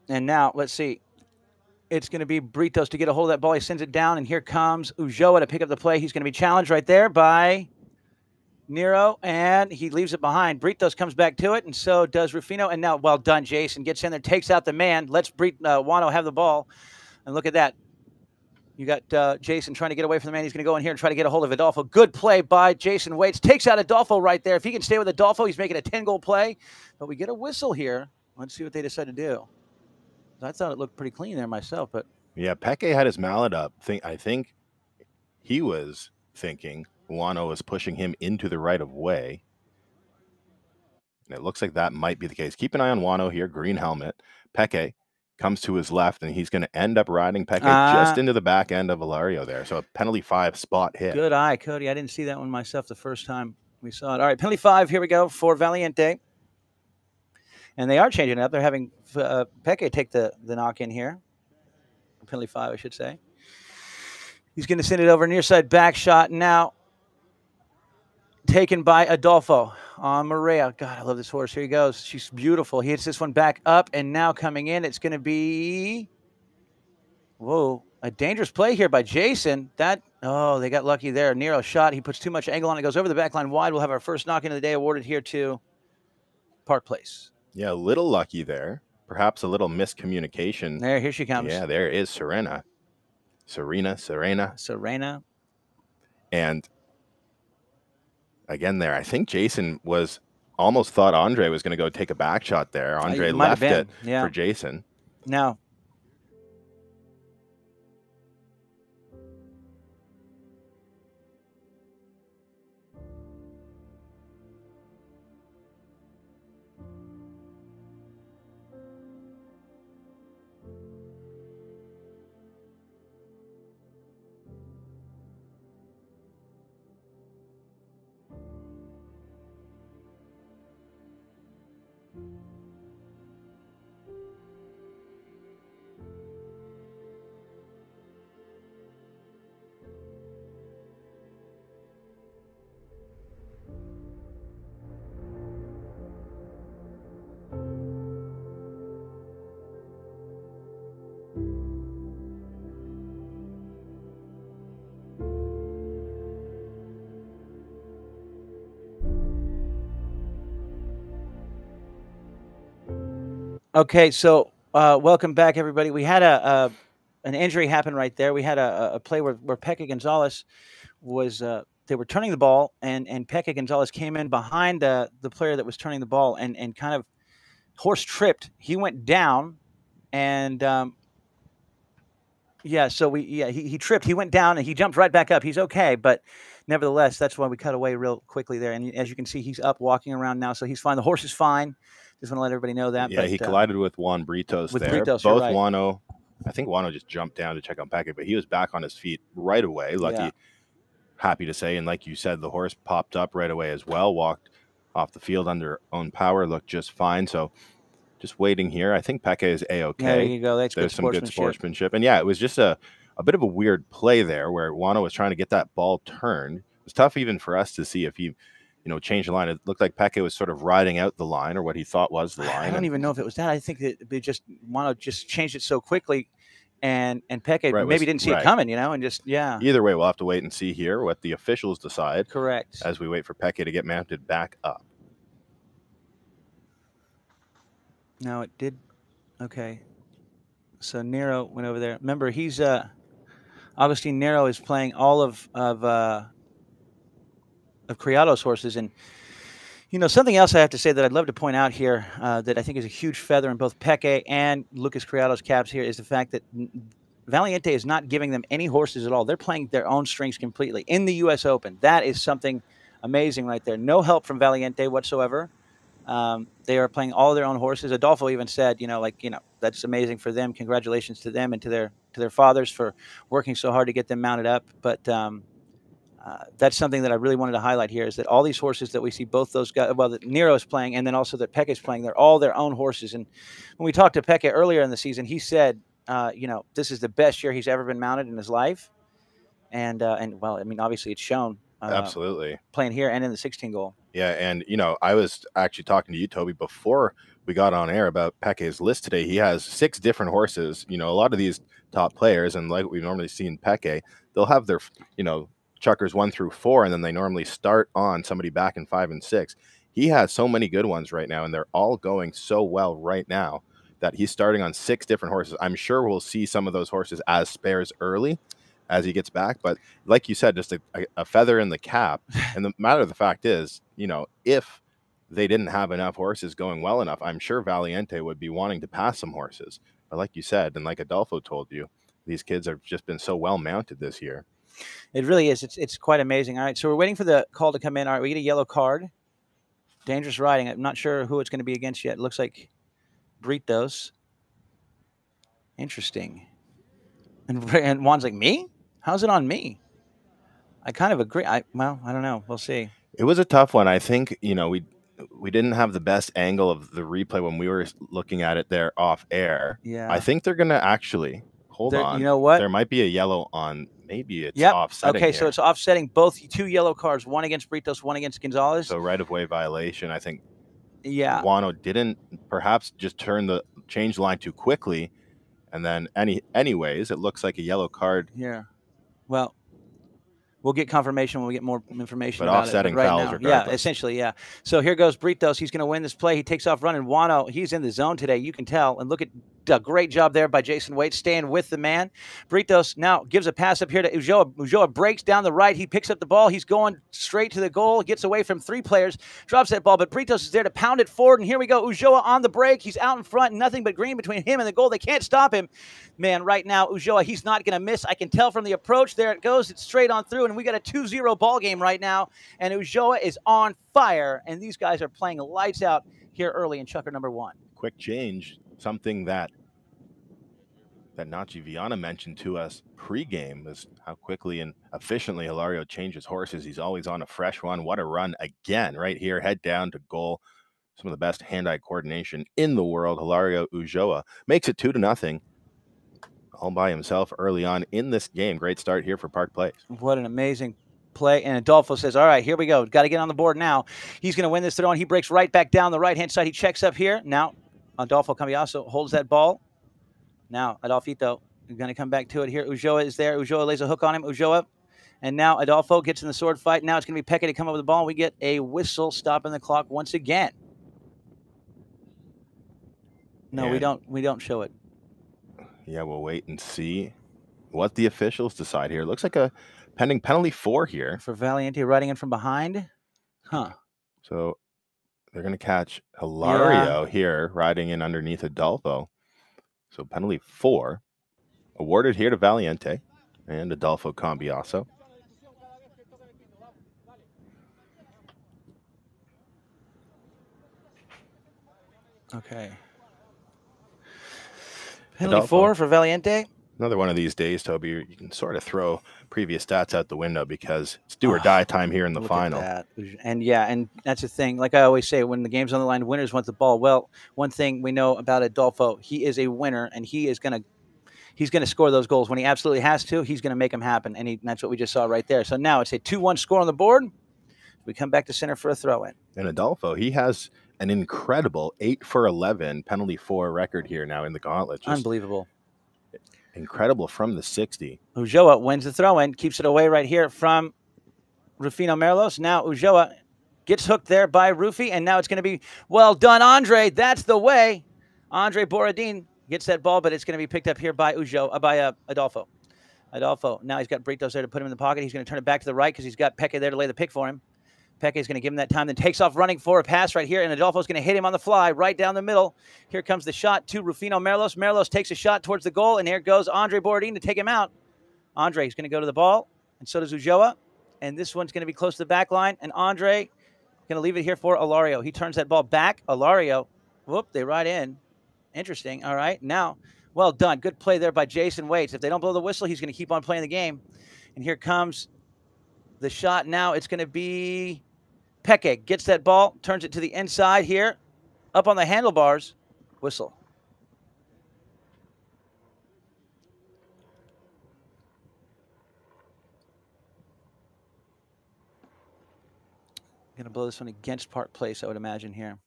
And now let's see. it's going to be Britos to get a hold of that ball. He sends it down, and here comes Ulloa to pick up the play. He's going to be challenged right there by Nero, and he leaves it behind. Britos comes back to it, and so does Rufino. And now, well done, Jason. Gets in there, takes out the man, lets Brit, uh, Wano have the ball. And look at that. You got uh, Jason trying to get away from the man. He's going to go in here and try to get a hold of Adolfo. Good play by Jason Waits. Takes out Adolfo right there. If he can stay with Adolfo, he's making a 10 goal play. But we get a whistle here. Let's see what they decide to do. I thought it looked pretty clean there myself, but. Yeah, Peke had his mallet up. Think I think he was thinking Wano was pushing him into the right of way. And it looks like that might be the case. Keep an eye on Wano here, green helmet. Peke comes to his left, and he's going to end up riding Peke uh, just into the back end of Valario there. So a penalty five spot hit. Good eye, Cody. I didn't see that one myself the first time we saw it. All right, penalty five. Here we go for Valiente. And they are changing it up. They're having uh, Peke take the, the knock in here. Penalty five, I should say. He's going to send it over near side back shot. Now taken by Adolfo on Maria. God, I love this horse. Here he goes. She's beautiful. He hits this one back up, and now coming in, it's going to be. Whoa, a dangerous play here by Jason. That oh, they got lucky there. Nero shot. He puts too much angle on it. Goes over the back line wide. We'll have our first knock in of the day awarded here to Park Place. Yeah, a little lucky there. Perhaps a little miscommunication. There, here she comes. Yeah, there is Serena. Serena, Serena. Serena. And again there. I think Jason was almost thought Andre was going to go take a back shot there. Andre left it yeah. for Jason. No. Okay, so uh, welcome back, everybody. We had a, a, an injury happen right there. We had a, a play where, where Peke Gonzalez was uh, they were turning the ball, and and Peke Gonzalez came in behind the the player that was turning the ball, and and kind of horse tripped. He went down, and um, yeah, so we yeah he, he tripped. He went down, and he jumped right back up. He's okay, but nevertheless, that's why we cut away real quickly there. And as you can see, he's up walking around now, so he's fine. The horse is fine. Just want to let everybody know that. Yeah, but, he uh, collided uh, with Juan Britos with there. Britos, Both right. Wano, I think Wano just jumped down to check on Packett, but he was back on his feet right away. Lucky, yeah. happy to say. And like you said, the horse popped up right away as well, walked off the field under own power, looked just fine. So just waiting here. I think Peke is a okay. There you go. That's There's good some good sportsmanship. And yeah, it was just a, a bit of a weird play there where Wano was trying to get that ball turned. It was tough even for us to see if he you know, change the line. It looked like Peke was sort of riding out the line or what he thought was the line. I don't and, even know if it was that. I think that they just want to just change it so quickly. And and Peke right, maybe was, didn't see right. it coming, you know, and just yeah. Either way, we'll have to wait and see here what the officials decide. Correct. As we wait for Peke to get mounted back up. No, it did. Okay. So Nero went over there. Remember, he's uh, Augustine Nero is playing all of of uh, of Criado's horses. And, you know, something else I have to say that I'd love to point out here uh, that I think is a huge feather in both Peke and Lucas Criado's caps here is the fact that Valiente is not giving them any horses at all. They're playing their own strings completely in the U.S. Open. That is something amazing right there. No help from Valiente whatsoever. Um, they are playing all their own horses. Adolfo even said, you know, like you know, that's amazing for them. Congratulations to them and to their to their fathers for working so hard to get them mounted up. But um, uh, that's something that I really wanted to highlight here is that all these horses that we see, both those guys, well, that Nero is playing and then also that Peke is playing, they're all their own horses. And when we talked to Peke earlier in the season, he said, uh, you know, this is the best year he's ever been mounted in his life. And, uh, and well, I mean, obviously it's shown. Uh, Absolutely. Playing here and in the 16 goal. Yeah. And, you know, I was actually talking to you, Toby, before we got on air about Peke's list today, he has six different horses. You know, a lot of these top players, and like we normally see in Peke, they'll have their, you know, chukkers one through four, and then they normally start on somebody back in five and six. He has so many good ones right now, and they're all going so well right now that he's starting on six different horses. I'm sure we'll see some of those horses as spares early as he gets back. But like you said, just a, a feather in the cap. [laughs] And the matter of the fact is, you know, if they didn't have enough horses going well enough, I'm sure Valiente would be wanting to pass some horses. But like you said, and like Adolfo told you, these kids have just been so well mounted this year. It really is. It's it's quite amazing. All right, so we're waiting for the call to come in. All right, we get a yellow card. Dangerous riding. I'm not sure who it's going to be against yet. It looks like Britos. Interesting. And, [laughs] and Juan's like, me? How's it on me? I kind of agree. I well, I don't know. We'll see. It was a tough one. I think you know we we didn't have the best angle of the replay when we were looking at it there off air. Yeah. I think they're gonna actually hold There- on. you know what? There might be a yellow on. Maybe it's Yep. offsetting. Okay, so it's offsetting both two yellow cards, one against Britos, one against Gonzalez. so right of way violation. I think yeah. Wano didn't perhaps just turn the change the line too quickly, and then any anyways, it looks like a yellow card. Yeah. Well, we'll get confirmation when we get more information But about offsetting it. But right fouls now, yeah, essentially, yeah. So here goes Britos. He's going to win this play. He takes off running. Wano, he's in the zone today. You can tell. And look at a great job there by Jason Waits staying with the man. Britos now gives a pass up here to Ulloa. Ulloa breaks down the right. He picks up the ball. He's going straight to the goal. Gets away from three players. Drops that ball, but Britos is there to pound it forward. And here we go. Ulloa on the break. He's out in front. Nothing but green between him and the goal. They can't stop him. Man, right now, Ulloa, he's not going to miss. I can tell from the approach. There it goes. It's straight on through. And we got a 2 0 ball game right now. And Ulloa is on fire. And these guys are playing lights out here early in Chukker number one. Quick change, something that that Nachi Viana mentioned to us pregame is how quickly and efficiently Hilario changes horses. He's always on a fresh one. What a run again, right here, head down to goal. Some of the best hand-eye coordination in the world. Hilario Ulloa makes it two to nothing. All by himself early on in this game. Great start here for Park Place. What an amazing play. And Adolfo says, All right, here we go. Got to get on the board now. He's going to win this throw, and he breaks right back down the right hand side. He checks up here. Now, Adolfo Cambiaso holds that ball. Now, Adolfito is going to come back to it here. Ulloa is there. Ulloa lays a hook on him. Ulloa. And now Adolfo gets in the sword fight. Now it's going to be Peke to come up with the ball. And we get a whistle stopping the clock once again. No, we don't. We don't show it. Yeah, we'll wait and see what the officials decide here. Looks like a pending penalty four here. For Valiente riding in from behind. Huh. So they're going to catch Hilario here riding in underneath Adolfo. So penalty four awarded here to Valiente and Adolfo Cambiaso. Okay. Penalty Adolfo. four for Valiente. Another one of these days, Toby, you can sort of throw previous stats out the window because it's do or ah, die time here in the Look final. And yeah, and that's the thing. Like I always say, when the game's on the line, winners want the ball. Well, one thing we know about Adolfo, he is a winner, and he is gonna he's gonna score those goals when he absolutely has to. He's gonna make them happen, and, he, and that's what we just saw right there. So now it's a two-one score on the board. We come back to center for a throw-in. And Adolfo, he has an incredible eight for 11 penalty four record here now in the gauntlet. Just Unbelievable. Incredible from the 60. Ulloa wins the throw-in, keeps it away right here from Rufino Merlos. Now Ulloa gets hooked there by Rufi, and now it's going to be well done, Andre. That's the way. Andre Borodin gets that ball, but it's going to be picked up here by Ujo, uh, by uh, Adolfo. Adolfo. Now he's got Britos there to put him in the pocket. He's going to turn it back to the right because he's got Peke there to lay the pick for him. Peke is going to give him that time, then takes off running for a pass right here, and Adolfo's going to hit him on the fly right down the middle. Here comes the shot to Rufino Merlos. Merlos takes a shot towards the goal, and here goes Andre Borodin to take him out. Andre is going to go to the ball, and so does Ulloa. And this one's going to be close to the back line, and Andre going to leave it here for Hilario. He turns that ball back. Hilario, whoop, they ride in. Interesting. All right, now, well done. Good play there by Jason Waits. If they don't blow the whistle, he's going to keep on playing the game. And here comes the shot. Now it's going to be Peke gets that ball, turns it to the inside here, up on the handlebars. Whistle. Going to blow this one against Park Place, I would imagine here.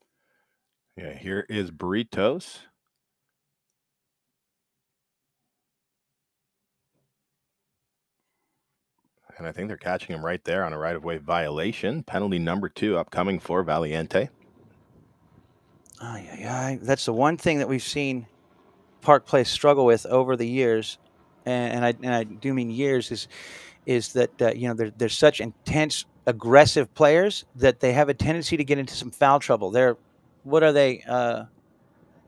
Yeah, here is Britos. And I think they're catching him right there on a right of way violation. Penalty number two upcoming for Valiente. Aye, aye, aye. That's the one thing that we've seen Park Place struggle with over the years, and, and I and I do mean years is is that uh, you know they're, they're such intense, aggressive players that they have a tendency to get into some foul trouble. They're what are they uh,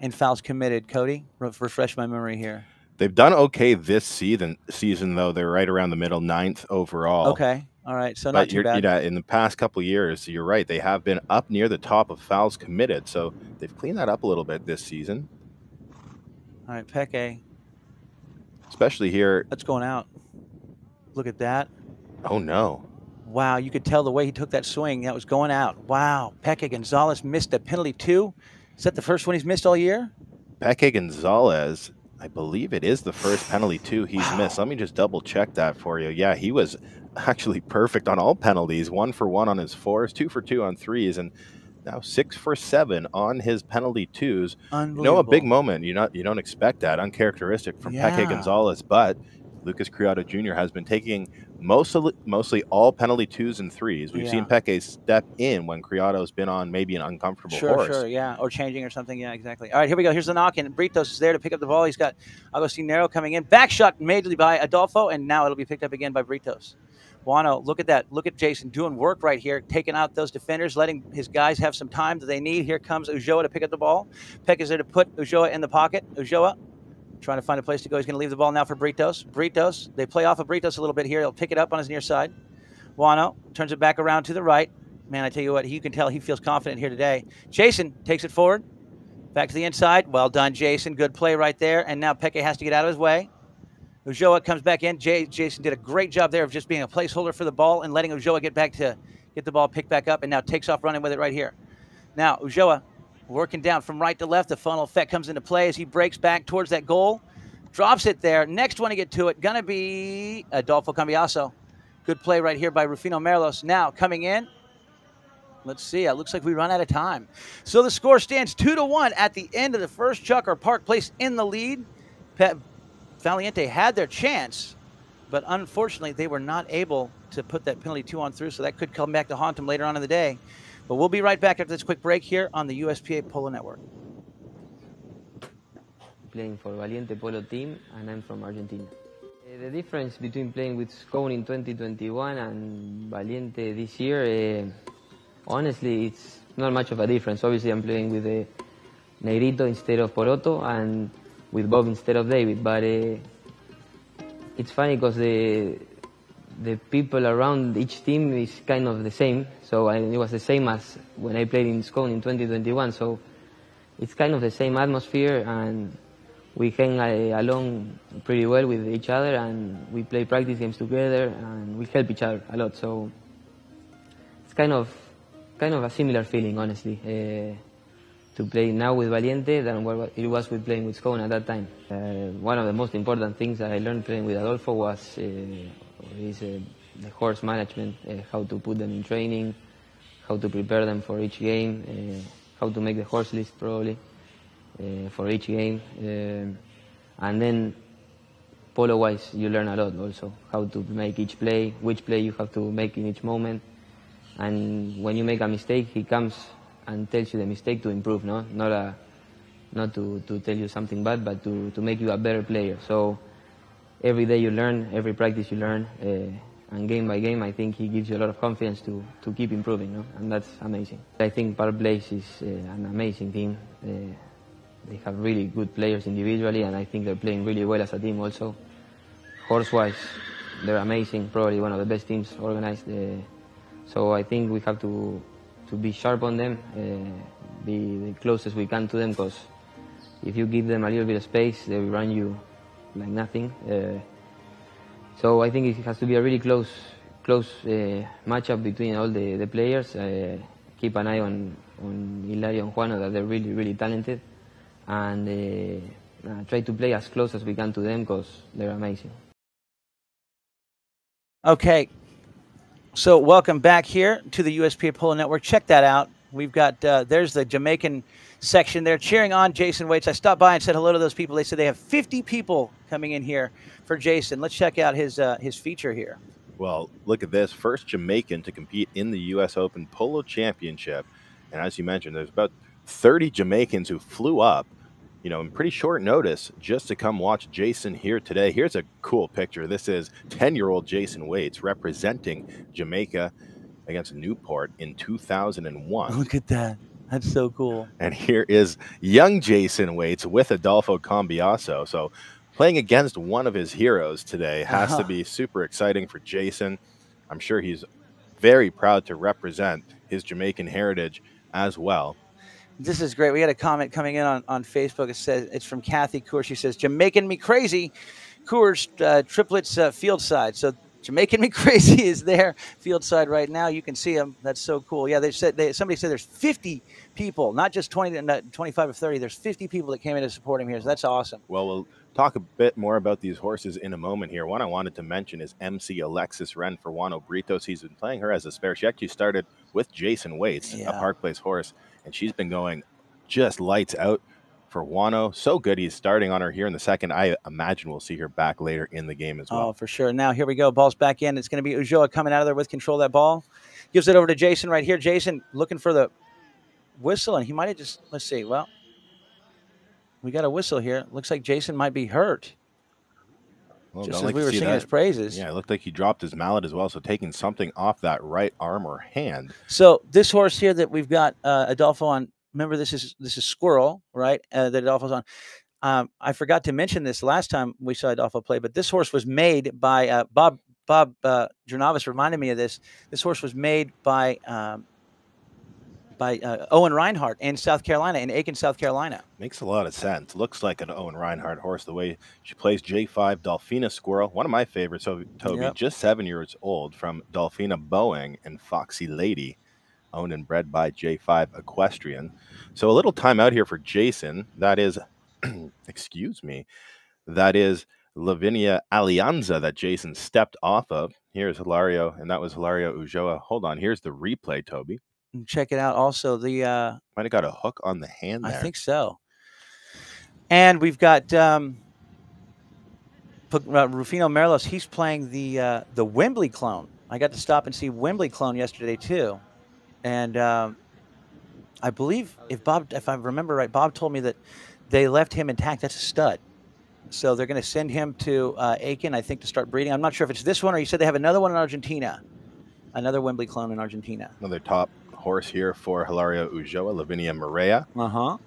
in fouls committed? Cody, refresh my memory here. They've done okay this season. Season though, they're right around the middle, ninth overall. Okay, all right, so not too you're, bad. you know, in the past couple years, you're right. They have been up near the top of fouls committed, so they've cleaned that up a little bit this season, All right, Peke, especially here. that's going out. Look at that. Oh no, Wow, you could tell the way he took that swing. That was going out. Wow, Peke Gonzalez missed a penalty too. Is that the first one he's missed all year? Peke Gonzalez. I believe it is the first penalty two he's missed. Let me just double check that for you. Yeah, he was actually perfect on all penalties. One for one on his fours, two for two on threes, and now six for seven on his penalty twos. You know, a big moment. You not you don't expect that, uncharacteristic from Yeah. Peke Gonzalez, but Lucas Criado Jr. has been taking mostly mostly all penalty twos and threes. We've seen Peke step in when Criado's been on maybe an uncomfortable Sure, horse. sure, yeah, or changing or something. Yeah, exactly. All right, here we go. Here's the knock in. Britos is there to pick up the ball. He's got Agostinero coming in. Back shot made by Adolfo, and now it'll be picked up again by Britos. Wano, look at that. Look at Jason doing work right here, taking out those defenders, letting his guys have some time that they need. Here comes Ulloa to pick up the ball. Peke is there to put Ulloa in the pocket. Ulloa trying to find a place to go. He's going to leave the ball now for Britos. Britos, they play off of Britos a little bit here. He'll pick it up on his near side. Wano turns it back around to the right. Man, I tell you what, you can tell he feels confident here today. Jason takes it forward, back to the inside. Well done, Jason. Good play right there. And now Peke has to get out of his way. Ulloa comes back in. Jay, Jason did a great job there of just being a placeholder for the ball and letting Ulloa get back to get the ball picked back up, and now takes off running with it right here. Now Ulloa working down from right to left. The funnel effect comes into play as he breaks back towards that goal, drops it there. Next one to get to it, gonna be Adolfo Cambiaso. Good play right here by Rufino Merlos. Now coming in. Let's see. It looks like we run out of time. So the score stands two to one at the end of the first. Chuck or Park Place in the lead. Pe- Valiente had their chance, but unfortunately they were not able to put that penalty two on through. So that could come back to haunt them later on in the day. But we'll be right back after this quick break here on the USPA Polo Network. playing for Valiente Polo team, and I'm from Argentina. Uh, The difference between playing with Scone in 2021 and Valiente this year, uh, honestly, it's not much of a difference. Obviously, I'm playing with uh, Negrito instead of Poroto and with Bob instead of David, but uh, it's funny because the the people around each team is kind of the same. So it was the same as when I played in Scone in 2021. So it's kind of the same atmosphere and we hang along pretty well with each other and we play practice games together and we help each other a lot so it's kind of kind of a similar feeling honestly uh, to play now with Valiente than what it was with playing with Scone at that time. Uh, one of the most important things that I learned playing with Adolfo was uh, is uh, the horse management, uh, how to put them in training, how to prepare them for each game, uh, how to make the horse list probably uh, for each game. Um, and then polo wise, you learn a lot also how to make each play, which play you have to make in each moment. And when you make a mistake, he comes and tells you the mistake to improve, no? Not a, not to, to tell you something bad, but to, to make you a better player. So every day you learn, every practice you learn, uh, and game by game, I think he gives you a lot of confidence to, to keep improving, no? and that's amazing. I think Park is uh, an amazing team. Uh, they have really good players individually, and I think they're playing really well as a team also. Horse-wise, they're amazing, probably one of the best teams organized. Uh, so I think we have to to be sharp on them, uh, be the closest we can to them, because if you give them a little bit of space, they will run you like nothing. So I think it has to be a really close, close uh, matchup between all the, the players. Uh, keep an eye on, on Hilario and Juano, that they're really, really talented. And uh, uh, try to play as close as we can to them because they're amazing. Okay. So welcome back here to the USPA Polo Network. Check that out. We've got uh, there's the Jamaican section there cheering on Jason Waits. I stopped by and said hello to those people. They said they have 50 people coming in here for Jason. Let's check out his uh, his feature here. Well, look at this. First Jamaican to compete in the U.S. Open Polo Championship. And as you mentioned, there's about 30 Jamaicans who flew up, you know, in pretty short notice just to come watch Jason here today. Here's a cool picture. This is 10 year old Jason Waits representing Jamaica against Newport in 2001. Look at that. That's so cool. And here is young Jason Waits with Adolfo Cambiaso. So playing against one of his heroes today has uh-huh. to be super exciting for Jason. I'm sure he's very proud to represent his Jamaican heritage as well. This is great. We had a comment coming in on, on Facebook. It says it's from Kathy Coors. She says, "Jamaican me crazy." Coors uh, triplets uh, field side. So Jamaican me [laughs] crazy is there field side right now. You can see them. That's so cool. Yeah, they said they, somebody said there's 50 people, not just 20, not 25 or 30. There's 50 people that came in to support him here. So that's awesome. Well, we'll talk a bit more about these horses in a moment here. One I wanted to mention is MC Alexis Ren for Juan Obritos. He's been playing her as a spare. She actually started with Jason Waits, yeah. a Park Place horse, and she's been going just lights out for Wano. So good. He's starting on her here in the second. I imagine we'll see her back later in the game as oh, well. Oh, for sure. Now, here we go. Ball's back in. It's going to be Ulloa coming out of there with control of that ball. Gives it over to Jason right here. Jason looking for the whistle, and he might have just, let's see. Well, we got a whistle here. Looks like Jason might be hurt. Well, Just as like we were singing that. his praises. Yeah, it looked like he dropped his mallet as well, so taking something off that right arm or hand. So this horse here that we've got uh, Adolfo on. Remember, this is this is Squirrel, right? Uh, that Adolfo's on. Um, I forgot to mention this last time we saw Adolfo play, but this horse was made by uh, Bob. Bob uh, Jornayvaz reminded me of this. This horse was made by um, by uh, Owen Rinehart in South Carolina, in Aiken, South Carolina. Makes a lot of sense. Looks like an Owen Rinehart horse the way she plays J5 Dolfina Squirrel. One of my favorites, Toby, yep. just seven years old from Dolfina Boeing and Foxy Lady, owned and bred by J5 Equestrian. So a little time out here for Jason. That is, [clears throat] excuse me, that is Lavinia Alianza that Jason stepped off of. Here's Hilario, and that was Hilario Ulloa. Hold on, here's the replay, Toby check it out. Also, the uh, might have got a hook on the hand. There. I think so. And we've got um, uh, Rufino Merlos. He's playing the uh, the Wembley clone. I got to stop and see Wembley clone yesterday too, and um, I believe if Bob, if I remember right, Bob told me that they left him intact. That's a stud. So they're going to send him to uh, Aiken, I think, to start breeding. I'm not sure if it's this one or you said they have another one in Argentina, another Wembley clone in Argentina. Another top horse here for Hilario Ulloa, Lavinia Maria. Uh huh.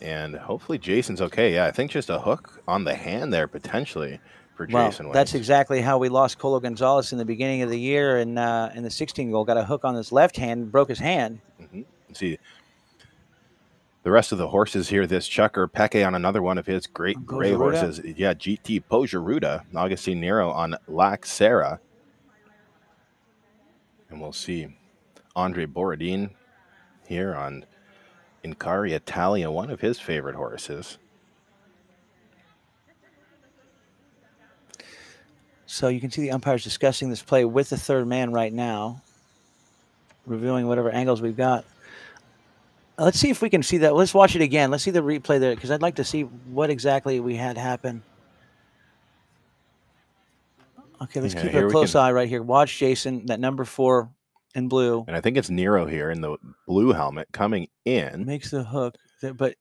And hopefully Jason's okay. Yeah, I think just a hook on the hand there potentially for well, Jason. That's exactly how we lost Colo Gonzalez in the beginning of the year in uh, in the 16 goal. Got a hook on his left hand, broke his hand. Mm-hmm. See, the rest of the horses here, this Chukker Peke on another one of his great gray horses. Yeah, GT Pojaruda, Augustine Nero on Lac Sarah. And we'll see Andre Borodin here on Incari Italia, one of his favorite horses. So you can see the umpires discussing this play with the third man right now, reviewing whatever angles we've got. Let's see if we can see that. Let's watch it again. Let's see the replay there because I'd like to see what exactly we had happen. Okay, let's yeah, keep a close eye right here. Watch Jason, that number four in blue. And I think it's Nero here in the blue helmet coming in. Makes the hook, but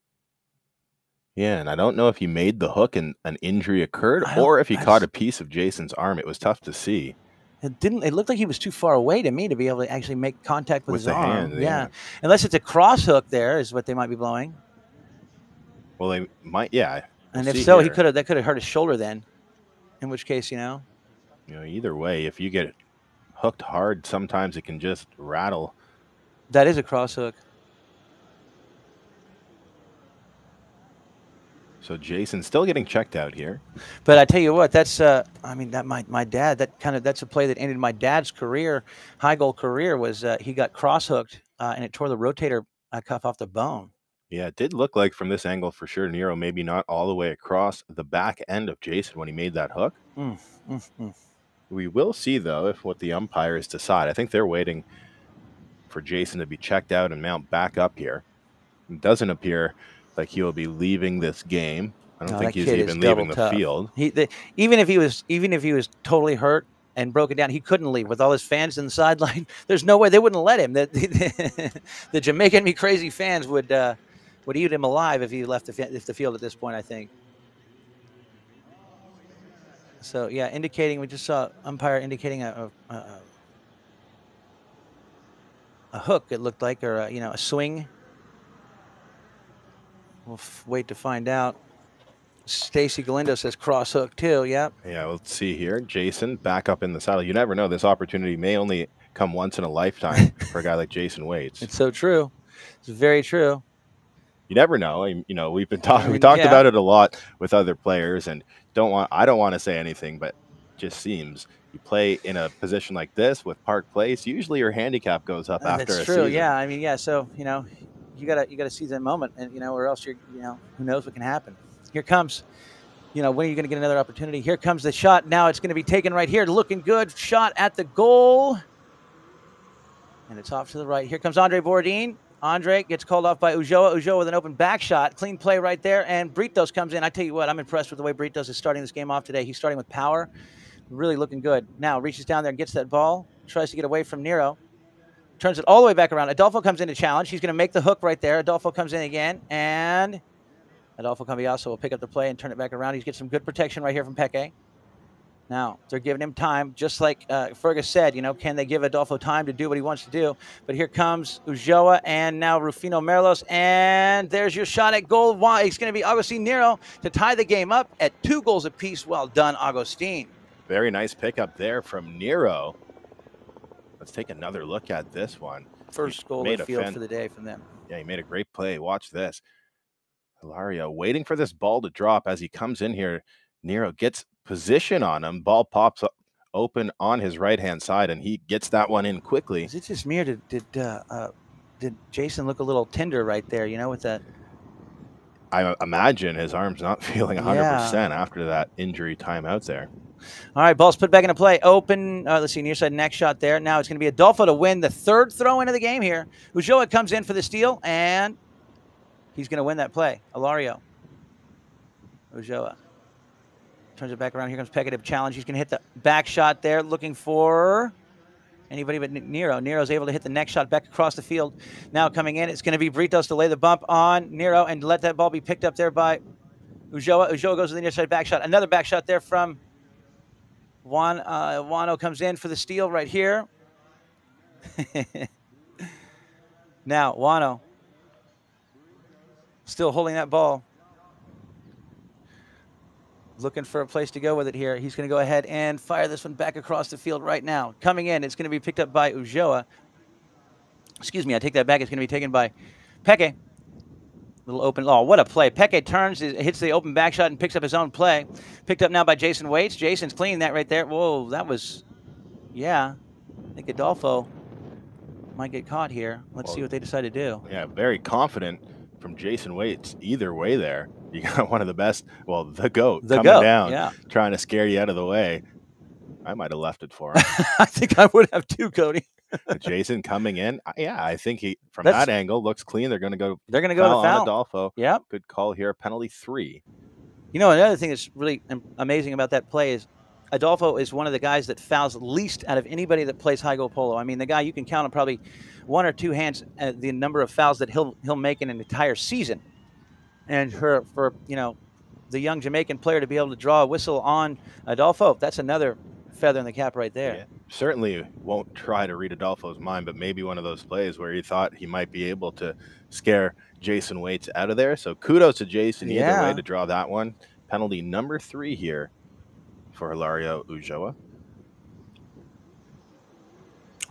yeah, and I don't know if he made the hook and an injury occurred, or if he caught a piece of Jason's arm. It was tough to see. It didn't. It looked like he was too far away to me to be able to actually make contact with, with his arm. Hand, yeah. yeah. unless it's a cross hook. There is what they might be blowing. Well, they might. Yeah. We'll and if so, here. he could have. That could have hurt his shoulder then. In which case, you know. You know, either way, if you get hooked hard, sometimes it can just rattle. That is a cross hook. So Jason's still getting checked out here. But I tell you what, that's uh, I mean that my my dad that kind of that's a play that ended my dad's career, high goal career was uh, he got cross hooked uh, and it tore the rotator uh, cuff off the bone. Yeah, it did look like from this angle for sure. Nero maybe not all the way across the back end of Jason when he made that hook. Mm, mm, mm. We will see though if what the umpires decide. I think they're waiting for Jason to be checked out and mount back up here. It doesn't appear like he will be leaving this game. I don't No, think he's even leaving the tough. field. He, the, even if he was, even if he was totally hurt and broken down, he couldn't leave with all his fans in the [laughs] sideline. There's no way they wouldn't let him. The, the, [laughs] the Jamaican me crazy fans would uh, would eat him alive if he left the, if the field at this point. I think. So yeah, indicating we just saw umpire indicating a a, a, a hook. It looked like, or a, you know, a swing. We'll f- wait to find out. Stacy Galindo says cross hook too. Yep. Yeah, let's see here. Jason back up in the saddle. You never know. This opportunity may only come once in a lifetime [laughs] for a guy like Jason Waits. It's so true. It's very true. you never know. I- You know, we've been talking. We talked yeah. about it a lot with other players, and don't want. I don't want to say anything, but just seems you play in a position like this with Park Place. Usually, your handicap goes up Uh, after That's true. season. Yeah. I mean, yeah. So you know, you gotta you gotta seize that moment, and you know, or else you're you know, who knows what can happen. Here comes. You know, when are you to get another opportunity? Here comes the shot. Now it's to be taken right here. Looking good. Shot at the goal. And it's off to the right. Here comes Andre Borodin. Andre gets called off by Ulloa. Ulloa with an open back shot. Clean play right there. And Britos comes in. I tell you what, I'm impressed with the way Britos is starting this game off today. He's starting with power. Really looking good. Now reaches down there and gets that ball. Tries to get away from Nero. Turns it all the way back around. Adolfo comes in to challenge. He's going to make the hook right there. Adolfo comes in again. And Adolfo Cambiaso will pick up the play and turn it back around. He's get some good protection right here from Peke. Now they're giving him time, just like uh, Fergus said. You know, can they give Adolfo time to do what he wants to do? But here comes Ulloa and now Rufino Merlos, and there's your shot at goal. It's going to be Agustin Nero to tie the game up at two goals apiece. Well done, Agustin. Very nice pickup there from Nero. Let's take another look at this one. First goal made of field for the day from them. Yeah, he made a great play. Watch this. Hilario waiting for this ball to drop as he comes in here. Nero gets position on him. Ball pops up open on his right hand side, and he gets that one in quickly. Is it just me or did did uh, uh, did Jason look a little tender right there? You know, with that. I imagine his arm's not [laughs] feeling 100% after that injury timeout there. All right, ball's put back into play. Open. Uh, let's see, near side next shot there. Now it's going to be Adolfo to win the third throw into the game here. Ulloa comes in for the steal, and he's going to win that play. Hilario. Ulloa. Turns it back around. Here comes to challenge. He's going to hit the back shot there, looking for anybody but Nero. Nero's able to hit the next shot back across the field. Now coming in, it's going to be Britos to lay the bump on Nero and let that ball be picked up there by Ulloa. Ulloa goes to the near side back shot. Another back shot there from Juan uh, Wano comes in for the steal right here. [laughs] now Wano still holding that ball, looking for a place to go with it here. He's going to go ahead and fire this one back across the field right now. Coming in, it's going to be picked up by Ulloa. Excuse me, I take that back. It's going to be taken by Peke. Little open. Oh, what a play. Peke turns, hits the open back shot, and picks up his own play. Picked up now by Jason Waits. Jason's cleaning that right there. Whoa, that was, yeah. I think Adolfo might get caught here. Let's see what they decide to do. Yeah, very confident from Jason Waits. Either way, there [laughs] you got one of the best. Well, the goat The coming goat, down, yeah. trying to scare you out of the way. I might have left it for him. [laughs] I think I would have too, Cody. Jason coming in, yeah, I think he from That's- that angle looks clean. They're going to go. They're going to go to foul. Adolfo. Yep. Good call here. Penalty three. You know, another thing that's really amazing about that play is Adolfo is one of the guys that fouls least out of anybody that plays high goal polo. I mean, the guy you can count on probably one or two hands uh, the number of fouls that he'll he'll make in an entire season. And for for you know the young Jamaican player to be able to draw a whistle on Adolfo, that's another feather in the cap right there. Yeah. Certainly won't try to read Adolfo's mind, but maybe one of those plays where he thought he might be able to scare Jason Waits out of there. So kudos to Jason either Yeah. way to draw that one. Penalty number three here for Hilario Ulloa.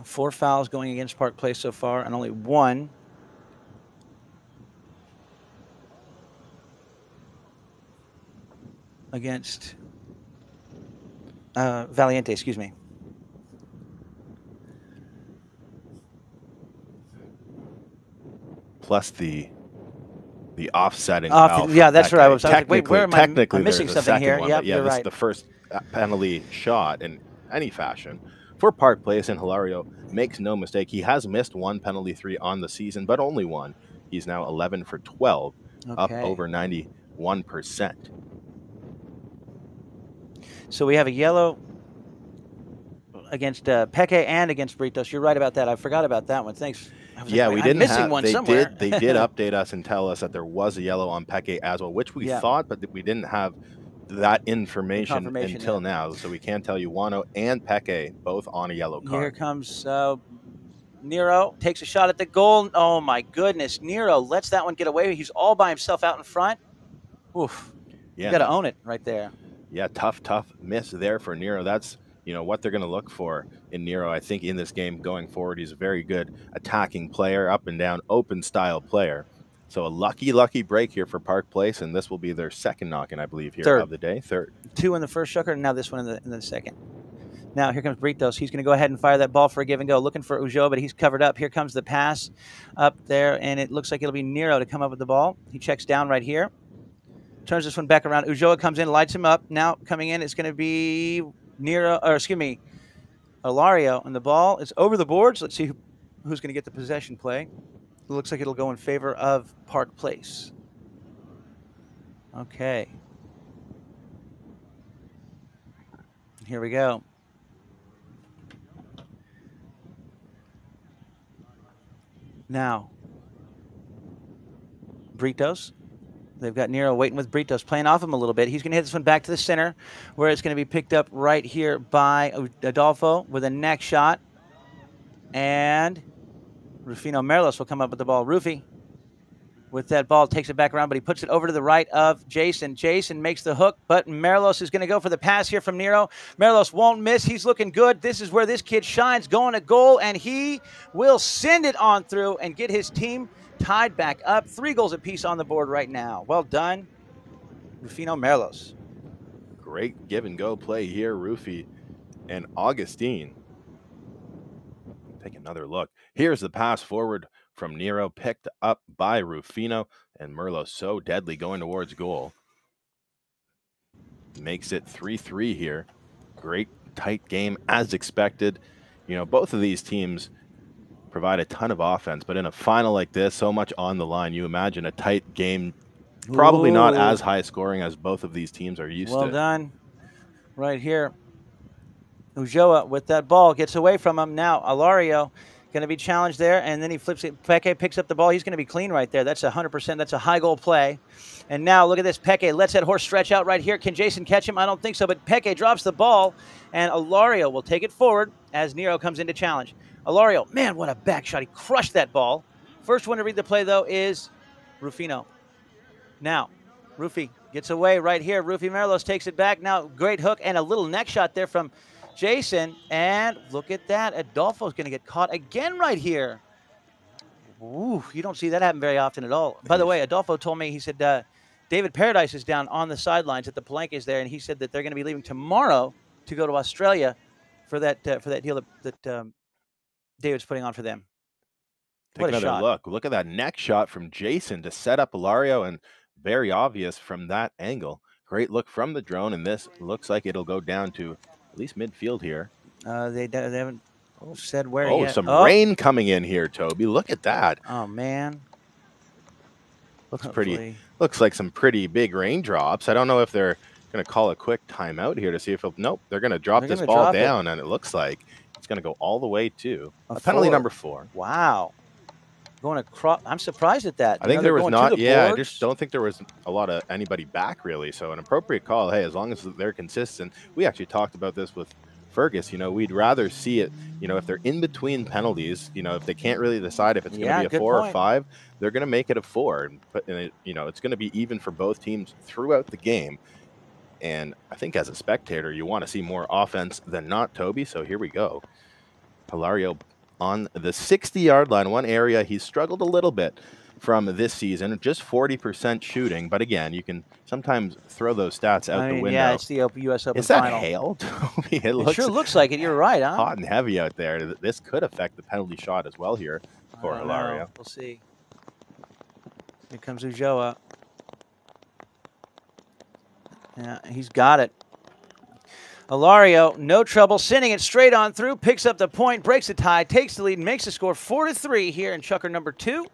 Four fouls going against Park Place so far, and only one against uh, Valiente. Excuse me. plus the the offsetting. Off- yeah, that's Peke. right. I was- I was wait, where am I- I'm technically missing there's something here. one, Yep, yeah, this is right. the first uh, penalty shot, in any fashion for Park Place. And Hilario makes no mistake. He has missed one penalty three on the season, but only one. He's now 11 for 12, up over 91%. So we have a yellow against uh, Peke and against Britos. You're right about that. I forgot about that one. Thanks. Was like, Yeah, we I'm didn't missing have. one they somewhere. did. They did [laughs] update us and tell us that there was a yellow on Peke as well, which we Yeah. thought, but we didn't have that information, until yeah. now. So we can tell you Wano and Peke both on a yellow card. Here comes uh, Nero. Takes a shot at the goal. Oh my goodness, Nero lets that one get away. He's all by himself out in front. Oof. Yeah, You got to own it right there. Yeah, tough, tough miss there for Nero. That's you know what they're going to look for in Nero. I think in this game going forward, he's a very good attacking player, up and down, open style player. So a lucky, lucky break here for Park Place, and this will be their second knock-in, I believe, here Third. of the day. Third. Two in the first chukker, and now this one in the, in the second. Now here comes Britos. He's going to go ahead and fire that ball for a give and go, looking for Ujo, but he's covered up. Here comes the pass up there, and it looks like it'll be Nero to come up with the ball. He checks down right here. Turns this one back around. Ulloa comes in, lights him up. Now coming in, it's going to be Nero, or excuse me, Hilario, and the ball is over the boards. Let's see who, who's going to get the possession play. It looks like it'll go in favor of Park Place. Okay. Here we go. Now, Britos. They've got Nero waiting with Britos, playing off him a little bit. He's going to hit this one back to the center, where it's going to be picked up right here by Adolfo with a neck shot. And Rufino Merlos will come up with the ball. Rufy with that ball takes it back around, but he puts it over to the right of Jason. Jason makes the hook, but Merlos is going to go for the pass here from Nero. Merlos won't miss. He's looking good. This is where this kid shines, going to goal, and he will send it on through and get his team tied back up. Three goals apiece on the board right now. Well done, Rufino Merlos. Great give and go play here, Rufy and Augustine. Take another look. Here's the pass forward from Nero, picked up by Rufino, and Merlo so deadly going towards goal. Makes it 3 3 here. Great tight game as expected. You know, both of these teams provide a ton of offense, but in a final like this, so much on the line, you imagine a tight game, probably not as high scoring as both of these teams are used Well to. Well done. Right here. Ulloa with that ball gets away from him. Now Hilario going to be challenged there, and then he flips it. Peke picks up the ball. He's going to be clean right there. That's 100%. That's a high goal play. And now look at this. Peke lets that horse stretch out right here. Can Jason catch him? I don't think so, but Peke drops the ball, and Hilario will take it forward as Nero comes in to challenge. Hilario, man, what a back shot. He crushed that ball. First one to read the play, though, is Rufino. Now, Rufy gets away right here. Rufy Merlos takes it back. Now, great hook and a little neck shot there from Jason. And look at that. Adolfo's going to get caught again right here. Ooh, you don't see that happen very often at all. By the way, Adolfo told me, he said, uh, David Paradise is down on the sidelines at the Palancas there, and he said that they're going to be leaving tomorrow to go to Australia for that uh, for that deal that, that um, David's putting on for them. Take What another look. Look at that neck shot from Jason to set up Hilario, and very obvious from that angle. Great look from the drone, and this looks like it'll go down to at least midfield here. Uh, they, they haven't said where Oh, yet. some Oh. rain coming in here, Toby. Look at that. Oh man, Looks pretty. Looks like some pretty big raindrops. I don't know if they're going to call a quick timeout here to see if nope, they're going to drop They're this ball drop it. down, and it looks like it's going to go all the way to A penalty four. number four. Wow. Going across. I'm surprised at that. I You think know, there was not. the Yeah, I just don't think there was a lot of anybody back really. So an appropriate call. Hey, as long as they're consistent. We actually talked about this with Fergus. You know, we'd rather see it. You know, if they're in between penalties, you know, if they can't really decide if it's going Yeah, to be a four or five, they're going to make it a four. And But and it, you know, it's going to be even for both teams throughout the game. And I think as a spectator, you want to see more offense than not, Toby. So here we go. Hilario on the 60 yard line, one area he's struggled a little bit from this season, just 40% shooting. But again, you can sometimes throw those stats out I the window. yeah, it's the U.S. Open Is that final. hail, [laughs] Toby? It It sure looks like it. You're right, huh? hot and heavy out there. This could affect the penalty shot as well here for don't know. Hilario. We'll see. Here comes Ulloa. Yeah, he's got it. Hilario, no trouble, sending it straight on through, picks up the point, breaks the tie, takes the lead, makes the score four to three here in chukker number two.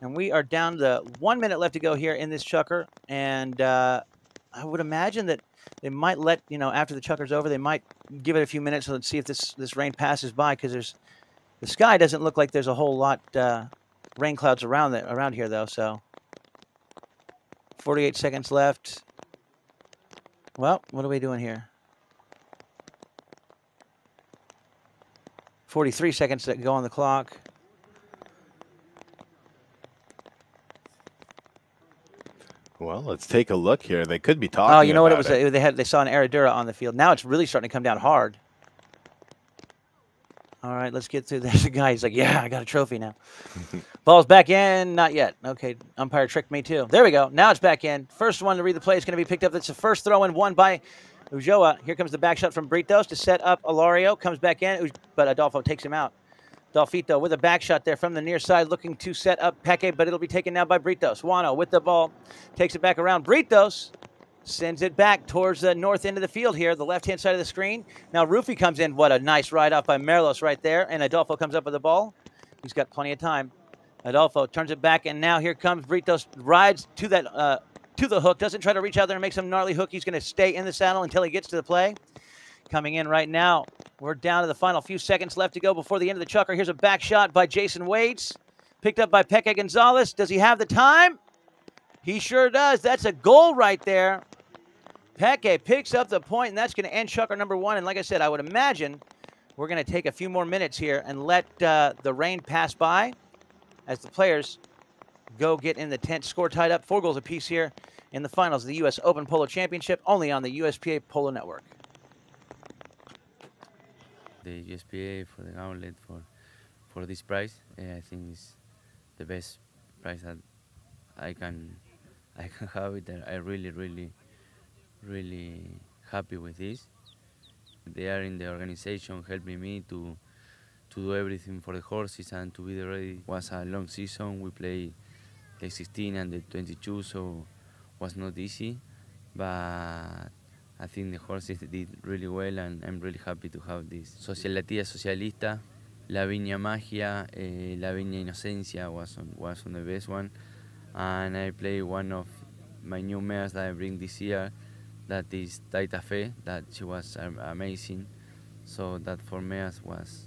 And we are down to one minute left to go here in this chukker. And uh, I would imagine that they might let, you know, after the chukker's over, they might give it a few minutes and see if this, this rain passes by because there's the sky doesn't look like there's a whole lot uh, rain clouds around the, around here though. So 48 seconds left. Well, what are we doing here? 43 seconds that go on the clock. Well, let's take a look here. They could be talking. Oh, you know what it was? They had they saw an Herradura on the field. Now it's really starting to come down hard. All right, let's get through. [laughs] There's a guy. He's like, "Yeah, I got a trophy now." [laughs] Ball's back in. Not yet. Okay, umpire tricked me too. There we go. Now it's back in. First one to read the play is going to be picked up. That's the first throw in, one by Ulloa. Here comes the back shot from Britos to set up Hilario. Comes back in, but Adolfo takes him out. Dolfito with a back shot there from the near side, looking to set up Peke, but it'll be taken now by Britos. Wano with the ball, takes it back around. Britos sends it back towards the north end of the field here, the left-hand side of the screen. Now Rufi comes in. What a nice ride off by Merlos right there, and Adolfo comes up with the ball. He's got plenty of time. Adolfo turns it back, and now here comes Britos, rides to that uh, to the hook, doesn't try to reach out there and make some gnarly hook. He's going to stay in the saddle until he gets to the play. Coming in right now, we're down to the final few seconds left to go before the end of the chukker. Here's a back shot by Jason Waits, picked up by Peke Gonzalez. Does he have the time? He sure does. That's a goal right there. Peke picks up the point, and that's going to end chukker number one. And like I said, I would imagine we're going to take a few more minutes here and let uh, the rain pass by as the players go get in the tent. Score tied up, four goals apiece here in the finals of the U.S. Open Polo Championship, only on the USPA Polo Network. The USPA for the gauntlet for for this prize, uh, I think is the best prize that I can I can [laughs] have it. I really, really, really happy with this. They are in the organization helping me to to do everything for the horses and to be ready. It was a long season. We played the 16 and the 22, so was not easy. But I think the horses did really well and I'm really happy to have this. Socialatía Socialista, Lavinia Magia, eh, Lavinia Inocencia was on, was on the best one. And I play one of my new mares that I bring this year, that is Taita Fe, that she was amazing. So that for mares was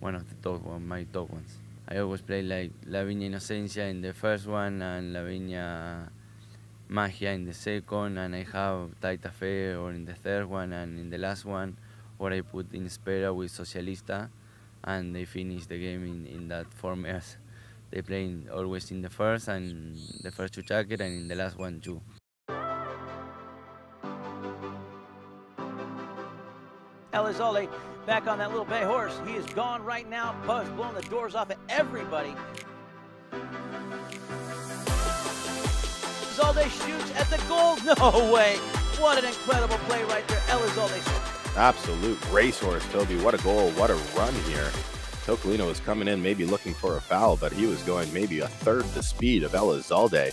one of the top one, my top ones. I always play like Lavinia Inocencia in the first one and Lavinia Magia in the second, and I have Taita Fe or in the third one, and in the last one, or I put Inspera with Socialista, and they finish the game in, in that format. They play in, always in the first and the first two jacket, and in the last one too. Elizalde back on that little bay horse. He is gone right now. Buzz blowing the doors off of everybody. Elizalde shoots at the goal. [laughs] No way. What an incredible play right there. Elizalde. Absolute racehorse, Toby. What a goal. What a run here. Tocolino was coming in maybe looking for a foul, but he was going maybe a third the speed of Elizalde.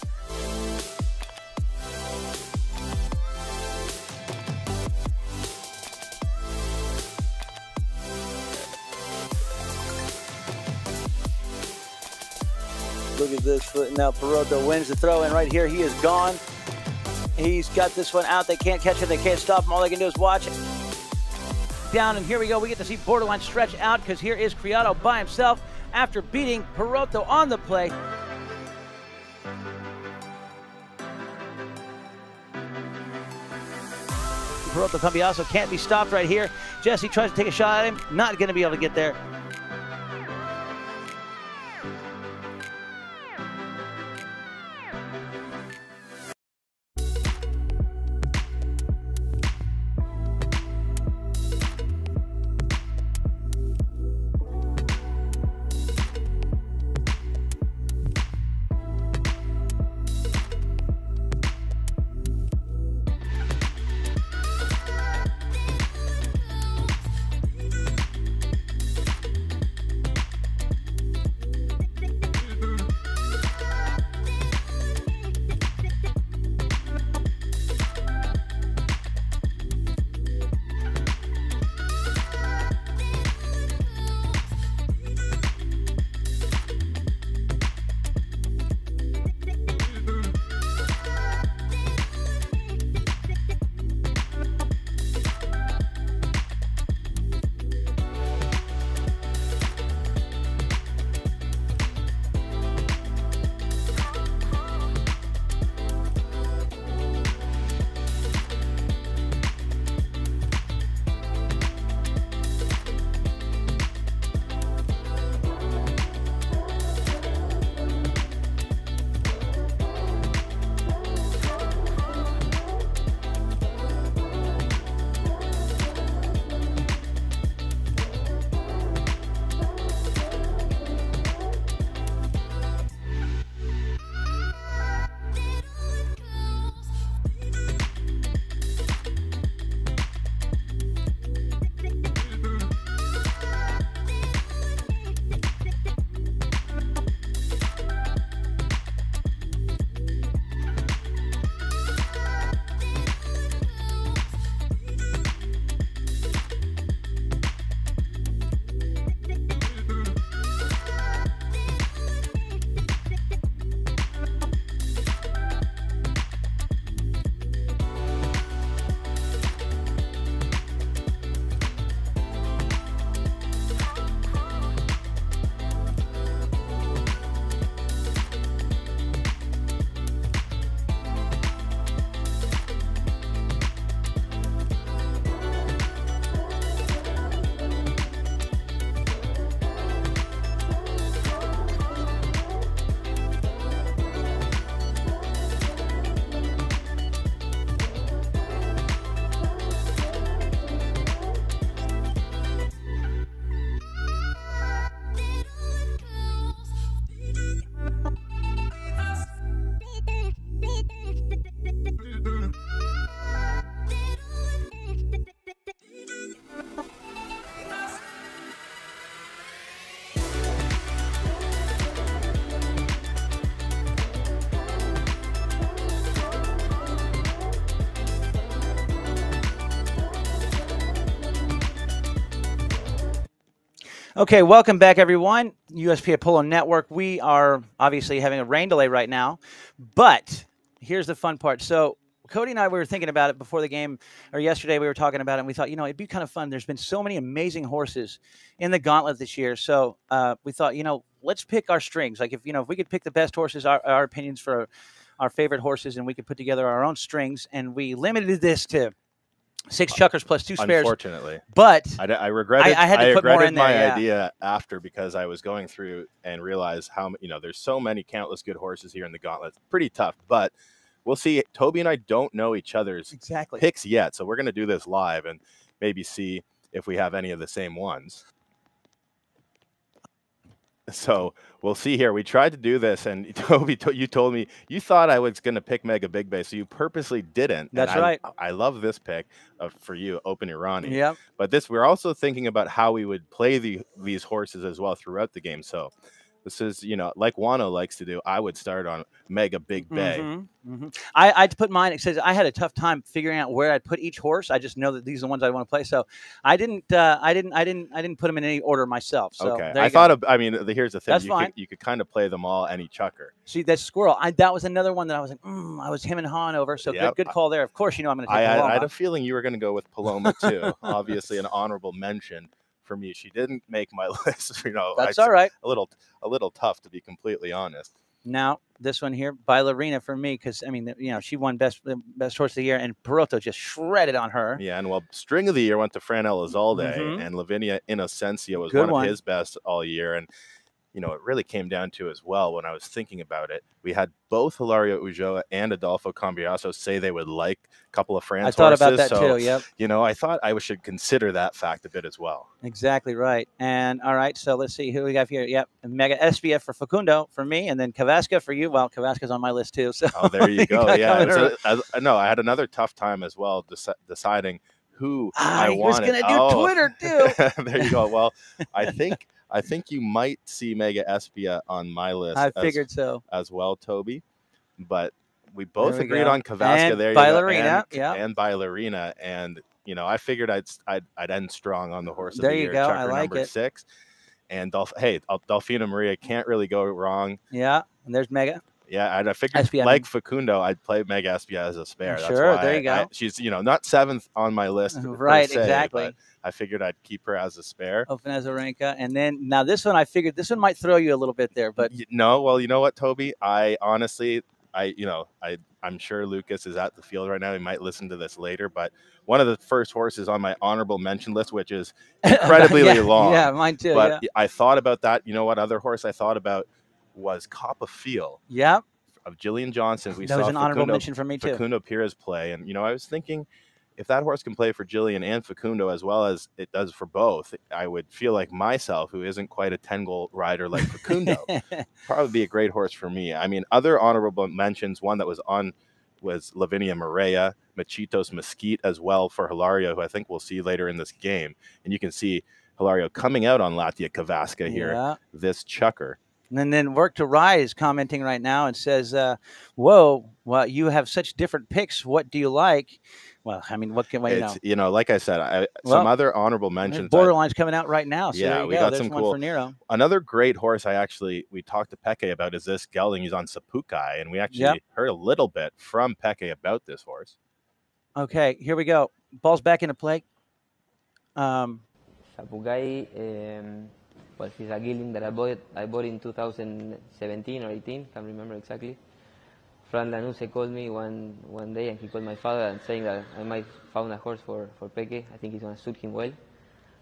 This. Now Poroto wins the throw in right here. He is gone. He's got this one out. They can't catch him. They can't stop him. All they can do is watch it. Down, and here we go. We get to see Borderline stretch out because here is Criado by himself after beating Poroto on the play. Poroto Cambiaso can't be stopped right here. Jesse tries to take a shot at him. Not going to be able to get there. Okay, welcome back, everyone. USP Polo Network. We are obviously having a rain delay right now, but here's the fun part. So, Cody and I we were thinking about it before the game, or yesterday we were talking about it, and we thought, you know, it'd be kind of fun. There's been so many amazing horses in the gauntlet this year, so uh, we thought, you know, let's pick our strings. Like if you know, if we could pick the best horses, our, our opinions for our favorite horses, and we could put together our own strings, and we limited this to six chukkers plus two spares. Unfortunately, But I, I regretted. I had to put more in there, my yeah. idea after because I was going through and realized how you know there's so many countless good horses here in the gauntlet. Pretty tough, but we'll see. Toby and I don't know each other's exactly. picks yet, so we're going to do this live and maybe see if we have any of the same ones. So we'll see here. We tried to do this, and [laughs] Toby, you told me you thought I was going to pick Mega Big Bay, so you purposely didn't. That's I- right. I love this pick uh, for you, Open Irani. Yeah. But this, we're also thinking about how we would play the, these horses as well throughout the game. So this is, you know, like Wano likes to do. I would start on Mega Big Bay. Mhm, mhm. I I put mine. It says I had a tough time figuring out where I'd put each horse. I just know that these are the ones I want to play. So I didn't. Uh, I didn't. I didn't. I didn't put them in any order myself. So okay. I go. thought of, I mean, the, here's the thing. That's you fine. Could, you could kind of play them all any chukker. See that squirrel. I that was another one that I was like, mm, I was him and Han over. So Yep. good, good call there. Of course, you know I'm going to take I, I, I had a feeling you were going to go with Paloma too. Obviously, an honorable mention for me. She didn't make my [laughs] list. You know, That's I- all right. A little, a little tough to be completely honest. Now this one here, Bailarina for me, because I mean, you know, she won best best horse of the year, and Poroto just shredded on her. Yeah, and well, string of the year went to Fran Elizalde, Mhm. and Lavinia Inocencia was Good one of his best all year. And you know, it really came down to as well when I was thinking about it. We had both Hilario Ulloa and Adolfo Cambiaso say they would like a couple of France I thought about that so, too. Yep. You know, I thought I should consider that fact a bit as well. Exactly right. And all right, so let's see who we got here. Yep, Mega SBF for Facundo for me, and then Cavasca for you. Well, Cavasca's on my list too. So Oh, there you [laughs] go. yeah, a- I- no, I had another tough time as well deci- deciding who Ah, I he was gonna do Oh. Twitter too. [laughs] there you go. Well, I think I think you might see Mega Espia on my list. I as- figured so. as well, Toby. But we both we agreed go. on Cavasca And there. you go, Bailarina, and, yeah. and Bailarina, and you know, I figured I'd I'd, I'd end strong on the horse There of the you year, go, I like number it. six. And Dolph- hey, Delfina Maria can't really go wrong. Yeah, and there's Mega. Yeah, I figured I like. Facundo, I'd play Meg Espia as a spare. That's Sure, why there I- you I- go. she's you know not seventh on my list, [laughs] Right, se, exactly. I figured I'd keep her as a spare. Oh, Open as Arenka, and then now this one I figured this one might throw you a little bit there, but no, well, you know what, Toby? I honestly, I, you know, I, I'm sure Lucas is at the field right now. He might listen to this later, but one of the first horses on my honorable mention list, which is [laughs] incredibly yeah, long. Yeah, mine too. but yeah. I thought about that. You know what other horse I thought about was Coppa Feel yeah, of Gillian Johnston. We that saw was an honorable mention for me too. Facundo Pieres play, and you know, I was thinking if that horse can play for Jillian and Facundo as well as it does for both, I would feel like myself, who isn't quite a 10 goal rider like Facundo, [laughs] probably be a great horse for me. I mean, other honorable mentions, one that was on was Lavinia Maria, Machitos Mesquite as well for Hilario, who I think we'll see later in this game. And you can see Hilario coming out on Latia Cavasca here, Yeah. this chukker. And then Work to Rise commenting right now and says, uh, "Whoa, well, you have such different picks. What do you like?" Well, I mean, what can well, you know? You know, like I said, I, some other honorable There's mentions. I- Borderline's coming out right now. So Yeah, there you we go. got There's some one cool- for Nero. Another great horse I actually we talked to Peke about is this gelding. He's on Sapukai, and we actually Yep. heard a little bit from Peke about this horse. Okay, here we go. Ball's back into play. Um, Sapukai, um, well, he's a gelding that I bought, I bought in 2017 or 18, can't remember exactly. Fran Lanuse called me one, one day and he called my father and saying that I might found a horse for, for Peke. I think he's going to suit him well.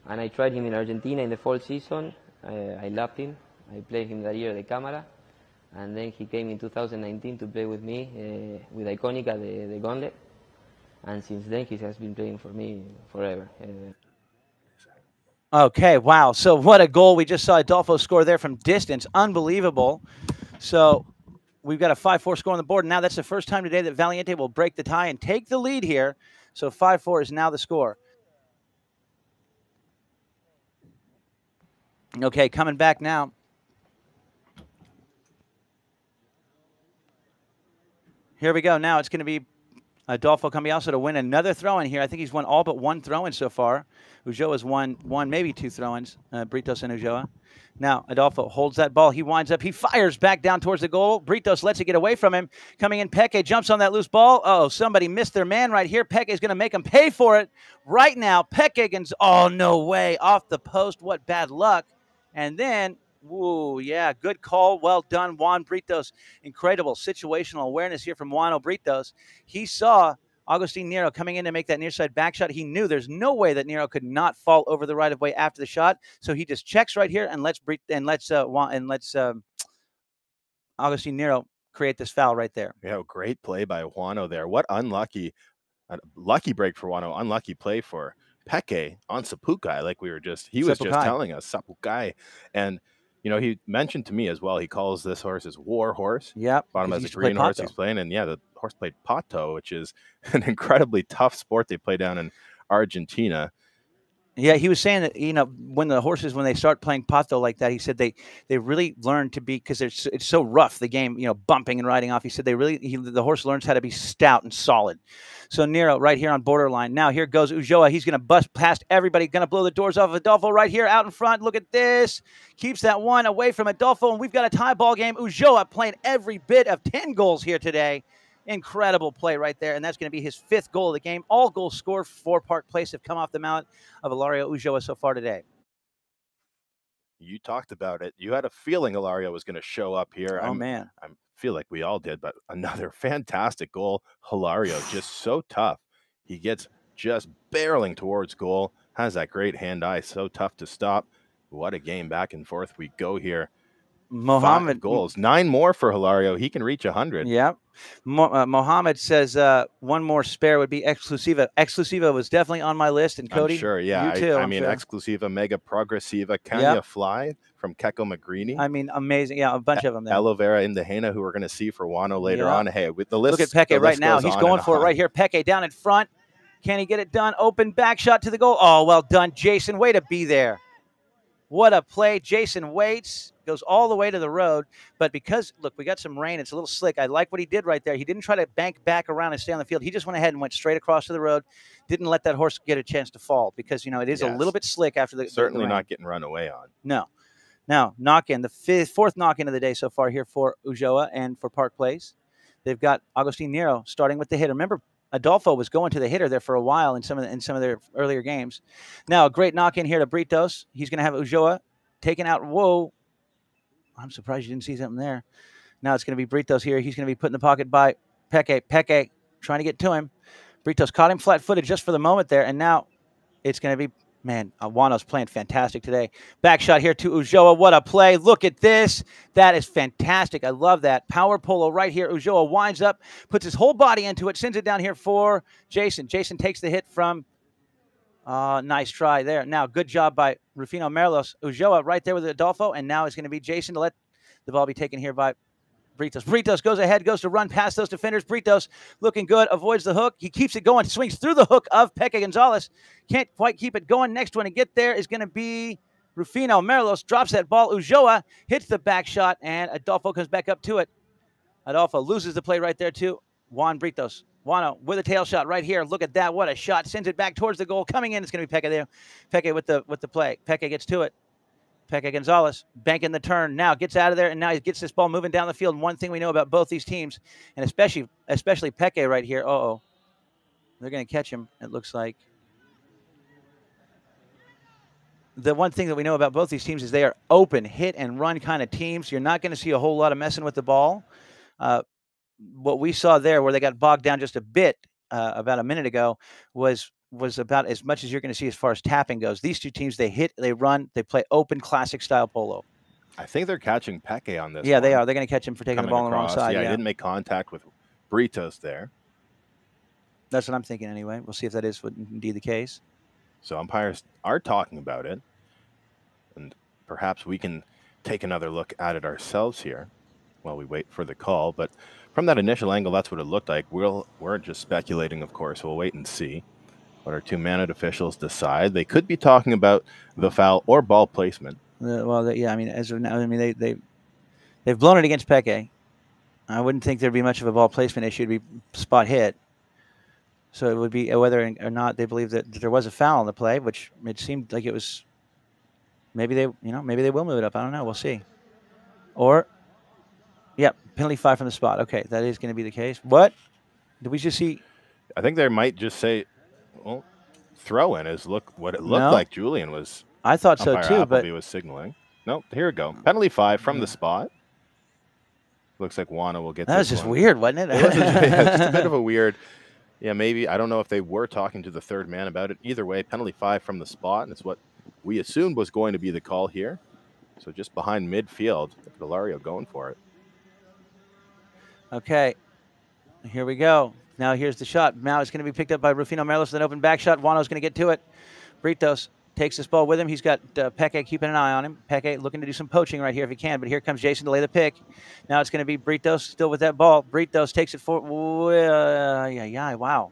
And I tried him in Argentina in the fall season. Uh, I loved him. I played him that year, at the Camera. And then he came in 2019 to play with me uh, with Iconica, the, the gauntlet. And since then, he has been playing for me forever. Uh, Okay, wow. So what a goal we just saw Adolfo score there from distance. Unbelievable. So we've got a 5-4 score on the board. Now that's the first time today that Valiente will break the tie and take the lead here. So 5-4 is now the score. Okay, coming back now. Here we go. Now it's going to be Adolfo Cambiaso to win another throw in here. I think he's won all but one throw in so far. Ulloa has won one, maybe two throw ins, uh, Britos and Ulloa. Now, Adolfo holds that ball. He winds up. He fires back down towards the goal. Britos lets it get away from him. Coming in, Peke jumps on that loose ball. Oh, somebody missed their man right here. Peke is going to make him pay for it right now. Peke oh, no way. Off the post. What bad luck. And then Ooh, yeah, good call. Well done, Juan Britos. Incredible situational awareness here from Juan Britos. He saw Agustin Nero coming in to make that near side back shot. He knew there's no way that Nero could not fall over the right of way after the shot. So he just checks right here and lets and lets uh, Juan, and lets um, Agustin Nero create this foul right there. Yeah, great play by Juano there. What unlucky, uh, lucky break for Juano, unlucky play for Peke on Sapukai, like we were just, he was Sapukai. just telling us, Sapukai. And you know, he mentioned to me as well. He calls this horse his war horse. Bought him 'cause as a used to play green horse he's playing, and yeah, the horse played pato, which is [laughs] an incredibly tough sport they play down in Argentina. Yeah, he was saying that you know when the horses when they start playing pato like that, he said they they really learn to be because it's it's so rough the game you know bumping and riding off. He said they really he, the horse learns how to be stout and solid. So Nero right here on borderline. Now here goes Ulloa. He's going to bust past everybody. Going to blow the doors off of Adolfo right here out in front. Look at this. Keeps that one away from Adolfo, and we've got a tie ball game. Ulloa playing every bit of ten goals here today. Incredible play right there, and that's going to be his fifth goal of the game. All goals scored for Park Place have come off the mallet of Hilario Ulloa so far today. You talked about it. You had a feeling Hilario was going to show up here. Oh I'm- man, I feel like we all did, but [laughs] another fantastic goal. Hilario [sighs] just so tough. He gets just barreling towards goal, has that great hand eye, so tough to stop. What a game back and forth we go here. Five Mohammed goals, nine more for Hilario. He can reach 100. Yep. Mo- uh, Mohammed says uh, one more spare would be Exclusiva. Exclusiva was definitely on my list, and Cody, I'm sure, yeah. you I- too. I, I'm mean, sure. Exclusiva, Mega Progressiva, Can Yep. Fly from Keko Magrini. I mean, amazing. Yeah, a bunch of them. There. Aloe Vera Indahena, who we're going to see for Wano later Yeah. on. Hey, with the list. Look at Peke right now. He's going for it right here. Peke down in front. Can he get it done? Open back shot to the goal. Oh, well done, Jason. Way to be there. What a play. Jason Waits, goes all the way to the road. But because, look, we got some rain, it's a little slick. I like what he did right there. He didn't try to bank back around and stay on the field. He just went ahead and went straight across to the road. Didn't let that horse get a chance to fall because, you know, it is a little bit slick after the the- the Certainly rain. not getting run away on. No. Now, knock in the fifth, fourth knock in of the day so far here for Ulloa and for Park Place. They've got Agustin Nero starting with the hitter. Remember, Adolfo was going to the hitter there for a while in some of the, in some of their earlier games. Now, a great knock in here to Britos. He's going to have Ulloa taken out. Whoa. I'm surprised you didn't see something there. Now it's going to be Britos here. He's going to be put in the pocket by Peke. Peke trying to get to him. Britos caught him flat footed just for the moment there. And now it's going to be, man, Awano's playing fantastic today. Back shot here to Ulloa. What a play. Look at this. That is fantastic. I love that. Power polo right here. Ulloa winds up, puts his whole body into it, sends it down here for Jason. Jason takes the hit from. Uh, nice try there. Now, good job by Rufino Merlos. Ulloa right there with Adolfo, and now it's going to be Jason to let the ball be taken here by Britos. Britos goes ahead, goes to run past those defenders. Britos looking good, avoids the hook. He keeps it going, swings through the hook of Peke Gonzalez. Can't quite keep it going. Next one to get there is going to be Rufino Merlos. Drops that ball. Ulloa hits the back shot, and Adolfo comes back up to it. Adolfo loses the play right there to Juan Britos. Juano with a tail shot right here. Look at that. What a shot. Sends it back towards the goal. Coming in, it's going to be Peke there. Peke with the with the play. Peke gets to it. Peke Gonzalez banking the turn now gets out of there and now he gets this ball moving down the field. And one thing we know about both these teams, and especially especially Peke right here. Uh oh, they're going to catch him. It looks like. The one thing that we know about both these teams is they are open, hit and run kind of teams. You're not going to see a whole lot of messing with the ball. Uh, what we saw there, where they got bogged down just a bit uh, about a minute ago, was was about as much as you're going to see as far as tapping goes. These two teams, they hit, they run, they play open, classic style polo. I think they're catching Peke on this. yeah, they are. They're going to catch him for taking the coming ball on the wrong side. Yeah, Yeah, he didn't make contact with Britos there. that's what I'm thinking anyway. We'll see if that is indeed the case. So umpires are talking about it, and perhaps we can take another look at it ourselves here while we wait for the call. But from that initial angle, that's what it looked like. We'll we're just speculating, of course. We'll wait and see what our two managed officials decide. They could be talking about the foul or ball placement. Uh, well, they, yeah, I mean, as of now, I mean, they they they've blown it against Peke. I wouldn't think there'd be much of a ball placement issue to be spot hit. So it would be whether or not they believe that there was a foul on the play, which it seemed like it was. Maybe they, you know, maybe they will move it up. I don't know. We'll see. Or, yeah, penalty five from the spot. Okay, that is going to be the case. What did we just see? I think they might just say, Oh, well, throw in is look what it looked No. like Julian was. I thought so too, but he was signaling. No, here we go. Penalty five from the mm. spot. Looks like Wana will get that was just one. weird, wasn't it? [laughs] It was yeah, [laughs] just a bit of a weird. Yeah, maybe I don't know if they were talking to the third man about it. Either way, penalty five from the spot, and it's what we assumed was going to be the call here. So just behind midfield, at going for it. Okay, here we go. Now here's the shot. Now it's going to be picked up by Rufino Merlos with an open back shot. Wano's going to get to it. Britos takes this ball with him. He's got uh, Peke keeping an eye on him. Peke looking to do some poaching right here if he can, but here comes Jason to lay the pick. Now it's going to be Britos still with that ball. Britos takes it for. Uh, yeah, yeah, wow.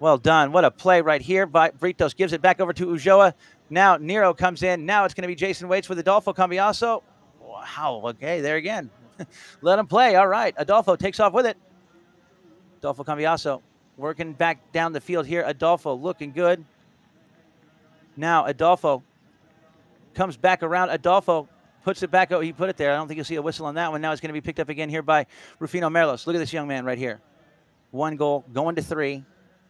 Well done. What a play right here. By Britos gives it back over to Ulloa. Now Nero comes in. Now it's going to be Jason Waits with Adolfo Cambiaso. Wow. Okay, there again. [laughs] Let him play. All right. Adolfo takes off with it. Adolfo Cambiaso working back down the field here. Adolfo looking good. Now Adolfo comes back around. Adolfo puts it back. Oh, he put it there. I don't think you'll see a whistle on that one. Now it's going to be picked up again here by Rufino Merlos. Look at this young man right here. One goal, going to three.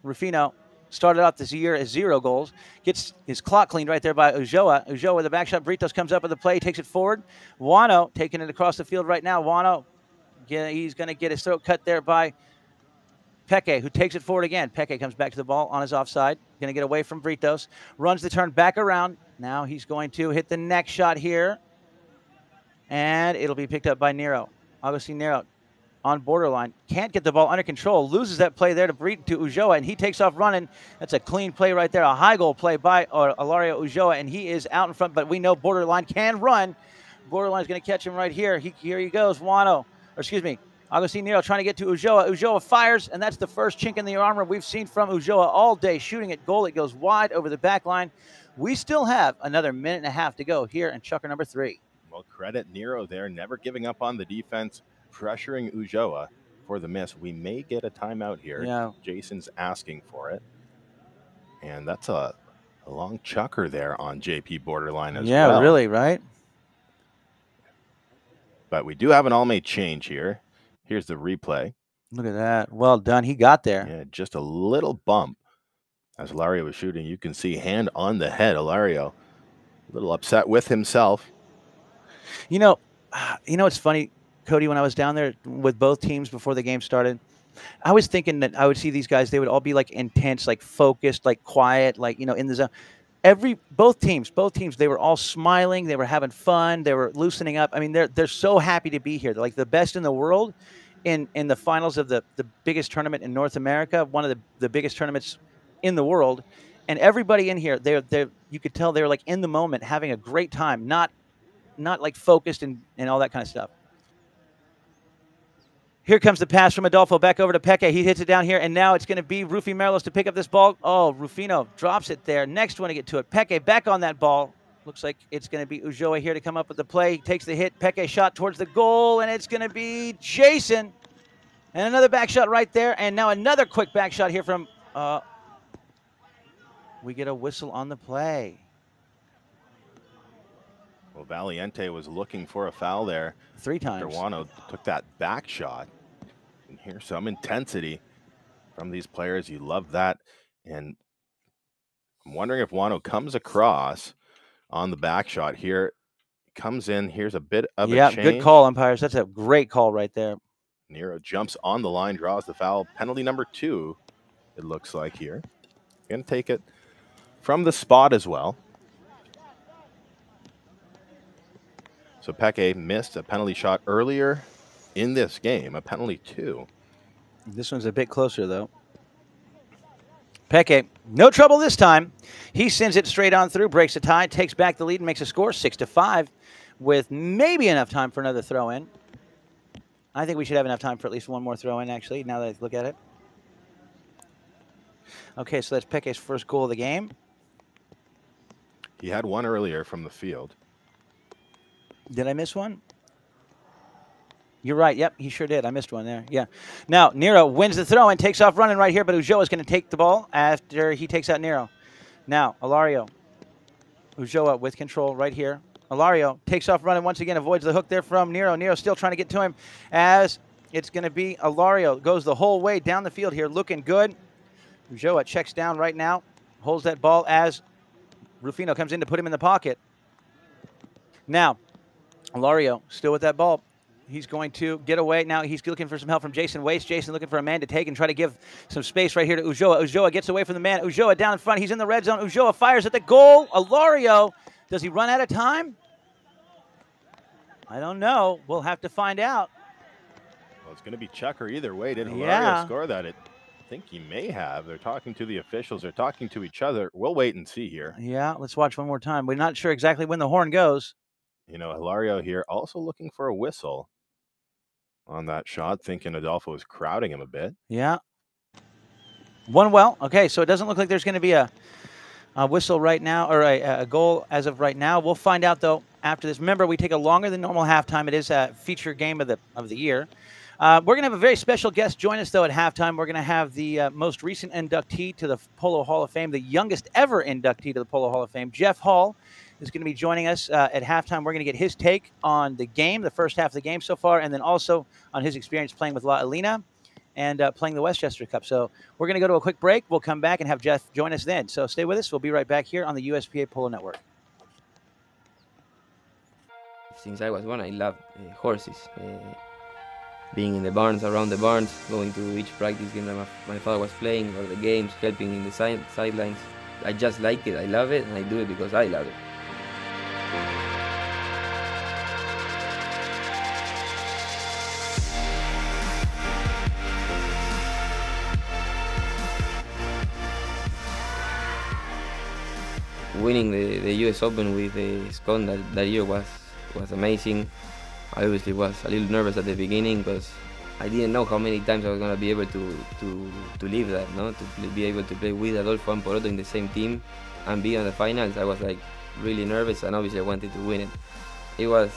Rufino started off this year as zero goals. Gets his clock cleaned right there by Ulloa. Ulloa with the back shot. Britos comes up with the play, takes it forward. Wano taking it across the field right now. Wano, he's going to get his throat cut there by Peke, who takes it forward again. Peke comes back to the ball on his offside. Going to get away from Britos. Runs the turn back around. Now he's going to hit the next shot here. And it'll be picked up by Nero. Augustine Nero on borderline. Can't get the ball under control. Loses that play there to Bre- to Ulloa, and he takes off running. That's a clean play right there. A high goal play by uh, Hilario Ulloa, and he is out in front. But we know borderline can run. Borderline is going to catch him right here. He, here he goes. Wano, or excuse me, Agustin Nero trying to get to Ulloa. Ulloa fires, and that's the first chink in the armor we've seen from Ulloa all day. Shooting at goal, it goes wide over the back line. We still have another minute and a half to go here in Chukker number three. Well, credit Nero there, never giving up on the defense, pressuring Ulloa for the miss. We may get a timeout here. Yeah. Jason's asking for it. And that's a, a long chukker there on JP Borderline as yeah, well. Yeah, really, right? But we do have an all made change here. Here's the replay. Look at that. Well done. He got there. Yeah, just a little bump as Hilario was shooting. You can see hand on the head. Hilario a little upset with himself. You know, ah, you know, it's funny, Cody. When I was down there with both teams before the game started, I was thinking that I would see these guys. They would all be like intense, like focused, like quiet, like you know, in the zone. Every both teams, both teams, they were all smiling. They were having fun. They were loosening up. I mean, they're they're so happy to be here. They're like the best in the world in in the finals of the the biggest tournament in North America, one of the the biggest tournaments in the world. And everybody in here, they're they you could tell they were like in the moment, having a great time, not not like focused and, and all that kind of stuff. Here comes the pass from Adolfo back over to Peke. He hits it down here, and now it's going to be Rufi Merlos to pick up this ball. Oh, Rufino drops it there. Next one to get to it. Peke back on that ball. Looks like it's going to be Ulloa here to come up with the play. He takes the hit. Peke shot towards the goal, and it's going to be Jason. And another back shot right there. And now another quick back shot here from. Uh, we get a whistle on the play. Well, Valiente was looking for a foul there. Three times. Wano took that back shot. And here's some intensity from these players. You love that. And I'm wondering if Wano comes across on the back shot here. Comes in. Here's a bit of yeah, good call, umpires. That's a great call right there. Nero jumps on the line, draws the foul. Penalty number two, it looks like here. Going to take it from the spot as well. So Peke missed a penalty shot earlier in this game, a penalty two. This one's a bit closer, though. Peke, no trouble this time. He sends it straight on through, breaks the tie, takes back the lead, and makes a score six to five, with maybe enough time for another throw in. I think we should have enough time for at least one more throw in, actually, now that I look at it. Okay, so that's Peke's first goal of the game. He had one earlier from the field. Did I miss one? You're right. Yep, he sure did. I missed one there. Yeah. Now Nero wins the throw and takes off running right here, but Ulloa is going to take the ball after he takes out Nero. Now Hilario, Ulloa with control right here. Hilario takes off running once again, avoids the hook there from Nero. Nero still trying to get to him as it's going to be Hilario. Goes the whole way down the field here, looking good. Ulloa checks down right now, holds that ball as Rufino comes in to put him in the pocket. Now, Hilario still with that ball. He's going to get away. Now he's looking for some help from Jason Waits. Jason looking for a man to take and try to give some space right here to Ulloa. Ulloa gets away from the man. Ulloa down in front. He's in the red zone. Ulloa fires at the goal. Hilario, does he run out of time? I don't know. We'll have to find out. Well, it's going to be Chukker either way. Did Hilario Yeah. score that? It, I think he may have. They're talking to the officials. They're talking to each other. We'll wait and see here. Yeah, let's watch one more time. We're not sure exactly when the horn goes. You know, Hilario here also looking for a whistle on that shot, thinking Adolfo is crowding him a bit. Yeah. One well. Okay, so it doesn't look like there's going to be a, a whistle right now or a, a goal as of right now. We'll find out though after this. Remember, we take a longer than normal halftime. It is a feature game of the of the year. Uh, we're going to have a very special guest join us though at halftime. We're going to have the uh, most recent inductee to the Polo Hall of Fame, the youngest ever inductee to the Polo Hall of Fame, Jeff Hall. Is going to be joining us uh, at halftime. We're going to get his take on the game, the first half of the game so far, and then also on his experience playing with La Elina and uh, playing the Westchester Cup. So we're going to go to a quick break. We'll come back and have Jeff join us then. So stay with us. We'll be right back here on the USPA Polo Network. Since I was one, I loved uh, horses. Uh, being in the barns, around the barns, going to each practice game that my, my father was playing, or the games, helping in the side, sidelines. I just like it. I love it, and I do it because I love it. Winning the, the US Open with uh, Scott that, that year was was amazing. I obviously was a little nervous at the beginning because I didn't know how many times I was gonna be able to to, to live that, no, to be able to play with Adolfo and Poroto in the same team and be on the finals. I was like really nervous and obviously I wanted to win it. It was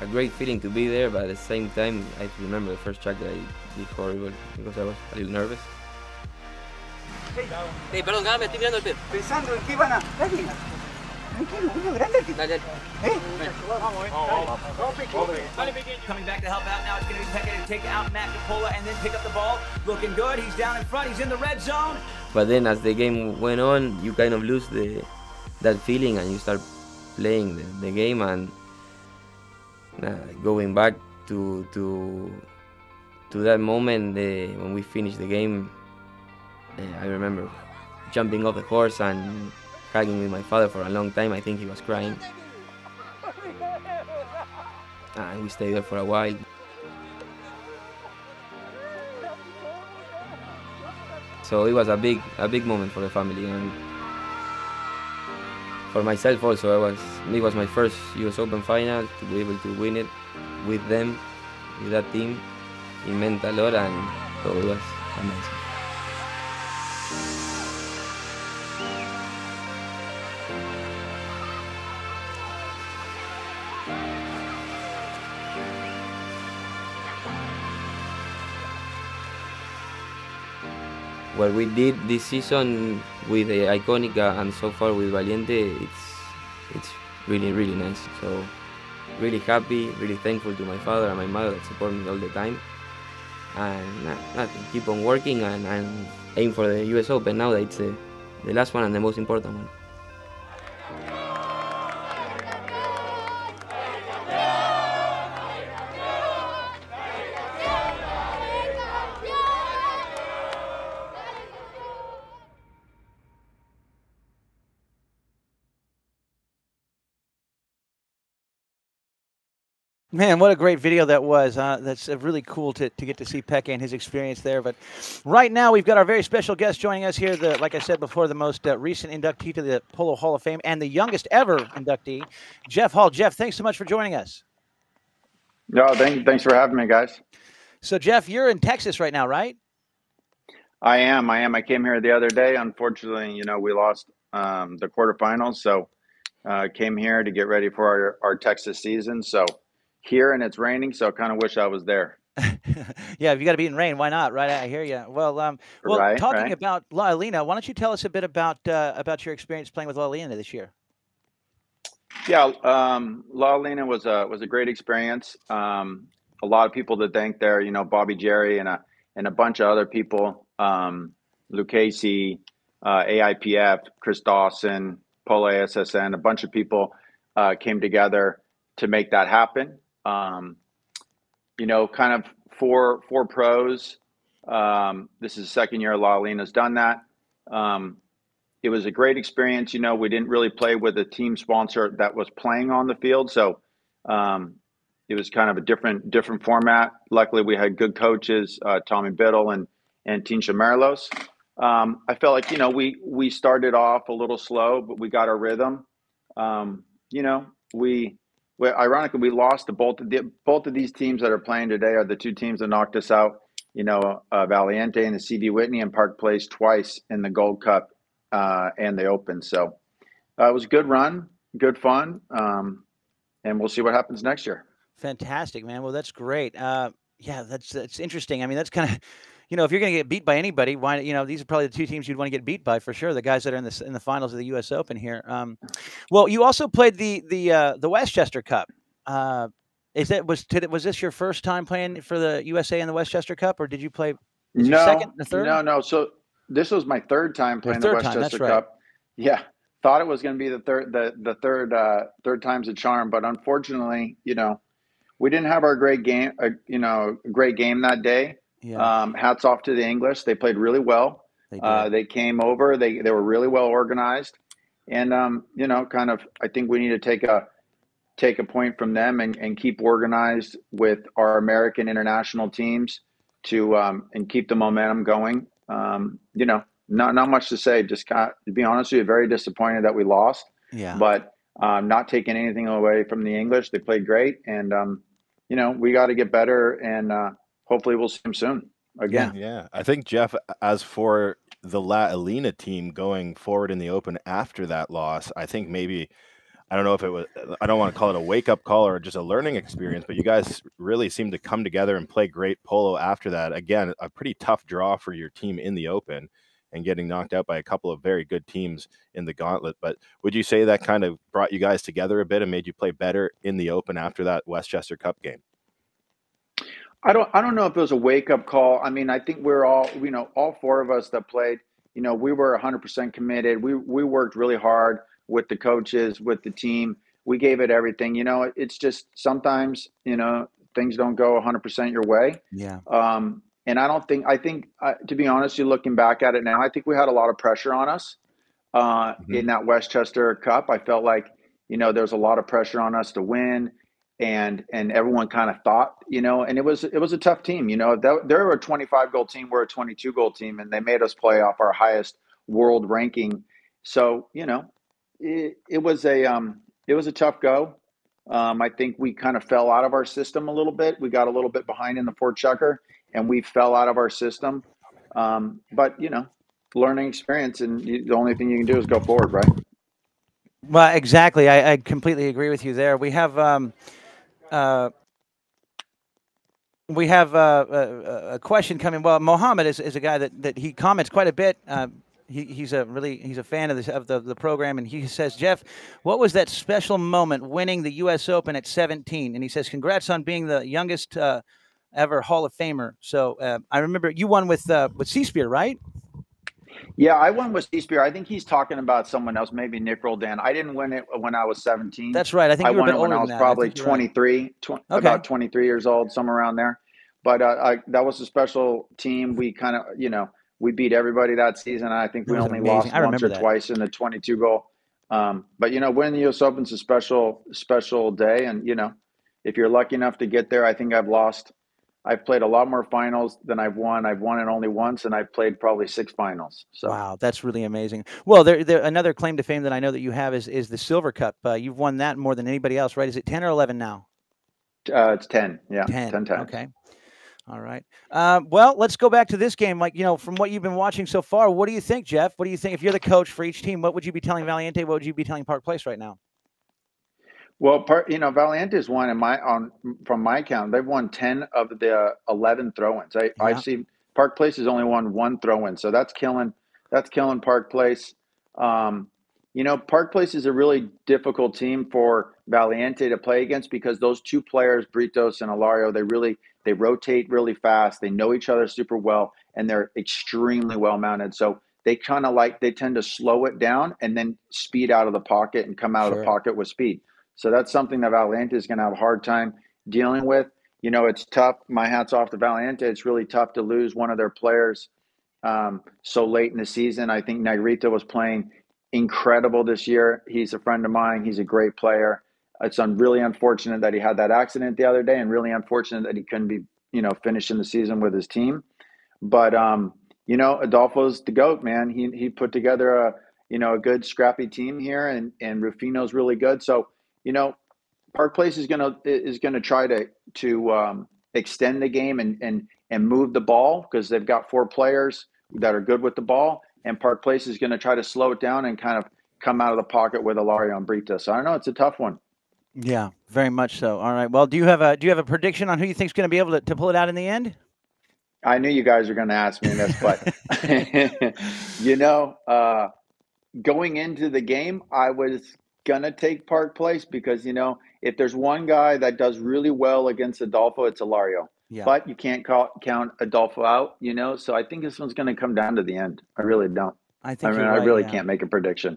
a great feeling to be there, but at the same time, I remember the first track that I did horrible because I was a little nervous. Sí, perdón, me estoy mirando el pie. Pensando en qué van a. Tranquilo, uno grande. Dale, ¿Eh? dale. Coming back to help out now. It's going to be Peke to take out Matt Coppola and then pick up the ball. Looking good. He's down in front. He's in the red zone. But then as the game went on, you kind of lose the that feeling and you start playing the, the game and uh, going back to to to that moment uh, when we finished the game. Uh, I remember jumping off the horse and hugging with my father for a long time. I think he was crying. And we stayed there for a while. So it was a big, a big moment for the family and for myself also. I was, it was my first U.S. Open final to be able to win it with them, with that team. It meant a lot, and so it was amazing. What we did this season with uh, Iconica and so far with Valiente, it's it's really really nice. So really happy, really thankful to my father and my mother that support me all the time. And uh, keep on working and, and aim for the U.S. Open now that it's uh, the last one and the most important one. Man, what a great video that was. Uh, that's really cool to, to get to see Peke and his experience there. But right now, we've got our very special guest joining us here. The, like I said before, the most uh, recent inductee to the Polo Hall of Fame and the youngest ever inductee, Jeff Hall. Jeff, thanks so much for joining us. No, thank, thanks for having me, guys. So, Jeff, you're in Texas right now, right? I am. I am. I came here the other day. Unfortunately, you know, we lost um, the quarterfinals, so uh, came here to get ready for our, our Texas season. So here and it's raining, so I kind of wish I was there. [laughs] yeah, if you got to be in rain, why not? Right, I hear you. Well, um, well, Right, talking right. about La Elina, why don't you tell us a bit about uh, about your experience playing with La Elina this year? Yeah, um, La Elina was a was a great experience. Um, a lot of people to thank there. You know, Bobby Jerry and a and a bunch of other people. Um, Lucchese, uh, AIPF, Chris Dawson, Polo ASSN, a bunch of people uh, came together to make that happen. Um, you know, kind of for for pros. Um, this is the second year La Elina's done that. Um, it was a great experience. You know, we didn't really play with a team sponsor that was playing on the field, so um, it was kind of a different different format. Luckily, we had good coaches, uh, Tommy Biddle and and Tincho Merlos. Um, I felt like you know we we started off a little slow, but we got our rhythm. Um, you know, we, ironically we lost to both of the, both of these teams that are playing today are the two teams that knocked us out. You know, uh, Valiente and the CV Whitney and Park Place twice in the Gold Cup uh, and the Open. So uh, it was a good run, good fun, um, and we'll see what happens next year. Fantastic, man. Well, that's great. Uh, yeah, that's that's interesting. I mean, that's kind of, you know, if you're going to get beat by anybody, why, you know, these are probably the two teams you'd want to get beat by for sure. The guys that are in the in the finals of the U.S. Open here. Um, well, you also played the the uh, the Westchester Cup. Uh, is that was did, was this your first time playing for the USA in the Westchester Cup, or did you play? No, second, the third? no, no. So this was my third time playing the third time, Westchester that's right. Cup. Yeah, thought it was going to be the third, the the third, uh, third time's a charm, but unfortunately, you know, we didn't have our great game, uh, you know, great game that day. Yeah, Um, hats off to the English; they played really well. they. Uh, they came over. They they were really well organized, and um, you know, kind of. I think we need to take a take a point from them and, and keep organized with our American international teams to um, and keep the momentum going. Um, you know, not not much to say. Just got to be honest with you, very disappointed that we lost, yeah. but um, not taking anything away from the English. They played great, and um, you know, we got to get better, and uh, hopefully we'll see him soon again. Yeah, I think Jeff, as for the La Elina team going forward in the Open after that loss, I think maybe I don't know if it was I don't want to call it a wake up call or just a learning experience, but you guys really seemed to come together and play great polo after that. Again, a pretty tough draw for your team in the Open and getting knocked out by a couple of very good teams in the gauntlet. But would you say that kind of brought you guys together a bit and made you play better in the Open after that Westchester Cup game? I don't I don't know if it was a wake up call. I mean, I think we're all you know all four of us that played. You know, we were 100% committed. We we worked really hard with the coaches, with the team. We gave it everything. You know, it's just sometimes you know things don't go 100% your way. yeah. Um, and I don't think I think uh, to be honest, you looking back at it now, I think we had a lot of pressure on us uh, Mhm. in that Westchester Cup. I felt like you know there's a lot of pressure on us to win, and and everyone kind of thought you know, and it was it was a tough team. You know, they, were a 25 goal team, we're a 22 goal team, and they made us play off our highest world ranking. So you know, it, it was a um, it was a tough go. Um, I think we kind of fell out of our system a little bit. We got a little bit behind in the Fort Chukker, and we fell out of our system. Um, but you know, learning experience, and you, the only thing you can do is go forward, right? Well, exactly. I, I completely agree with you there. We have um, uh, we have uh, a, a question coming. Well, Mohammed is, is a guy that, that he comments quite a bit. Uh, he, he's a really he's a fan of this of the, the program, and he says, Jeff, what was that special moment winning the U.S. Open at 17? And he says, congrats on being the youngest uh, ever Hall of Famer. So uh, I remember you won with with C-Spear, right? Yeah, I won with Spear. I think he's talking about someone else, maybe Nick Roldan. I didn't win it when I was 17. That's right. I think I you were a won it when I was. I probably think you're right. 23, tw- Okay. about 23 years old, somewhere around there. But uh, I, that was a special team. We kind of, you know, we beat everybody that season. I think That we only amazing. lost I once or that. twice in the 22 goal. Um, but you know, winning the U.S. Open's a special, special day, and you know, if you're lucky enough to get there, I think I've lost. I've played a lot more finals than I've won. I've won it only once, and I've played probably six finals. So Wow, that's really amazing. Well, there, there another claim to fame that I know that you have is is the Silver Cup. Uh, you've won that more than anybody else, right? Is it ten or eleven now? uh, it's 10. Yeah, 10. 10 10. Okay. All right. Uh, well, let's go back to this game. Like you know, from what you've been watching so far, what do you think, Jeff? What do you think? If you're the coach for each team, what would you be telling Valiente? What would you be telling Park Place right now? Well, part you know, Valiente's won in my on from my count. They've won ten of the eleven throw-ins. I Yeah. I've seen Park Place has only won one throw-in, so that's killing that's killing Park Place. Um, you know, Park Place is a really difficult team for Valiente to play against because those two players, Britos and Hilario, they really they rotate really fast. They know each other super well, and they're extremely well mounted. So they kind of like they tend to slow it down and then speed out of the pocket and come out of the pocket with speed. So that's something that Valiente is going to have a hard time dealing with. You know, it's tough. My hat's off to Valiente. It's really tough to lose one of their players um, so late in the season. I think Negrita was playing incredible this year. He's a friend of mine. He's a great player. It's un- really unfortunate that he had that accident the other day, and really unfortunate that he couldn't be, you know, finishing the season with his team. But um, you know, Adolfo's the goat, man. He he put together a you know a good scrappy team here, and and Rufino's really good. So you know, Park Place is gonna is gonna try to to um, extend the game and and and move the ball because they've got four players that are good with the ball, and Park Place is gonna try to slow it down and kind of come out of the pocket with Hilario and Brita. So I don't know, it's a tough one. Yeah, very much so. All right. Well, do you have a do you have a prediction on who you think's going to be able to, to pull it out in the end? I knew you guys were going to ask me this, but [laughs] you know, uh, going into the game, I was going to take Park Place because you know if there's one guy that does really well against Adolfo, it's Hilario. Yeah. But you can't call, count Adolfo out, you know. So I think this one's going to come down to the end. I really don't. I think. I mean, you're I right, really yeah. can't make a prediction.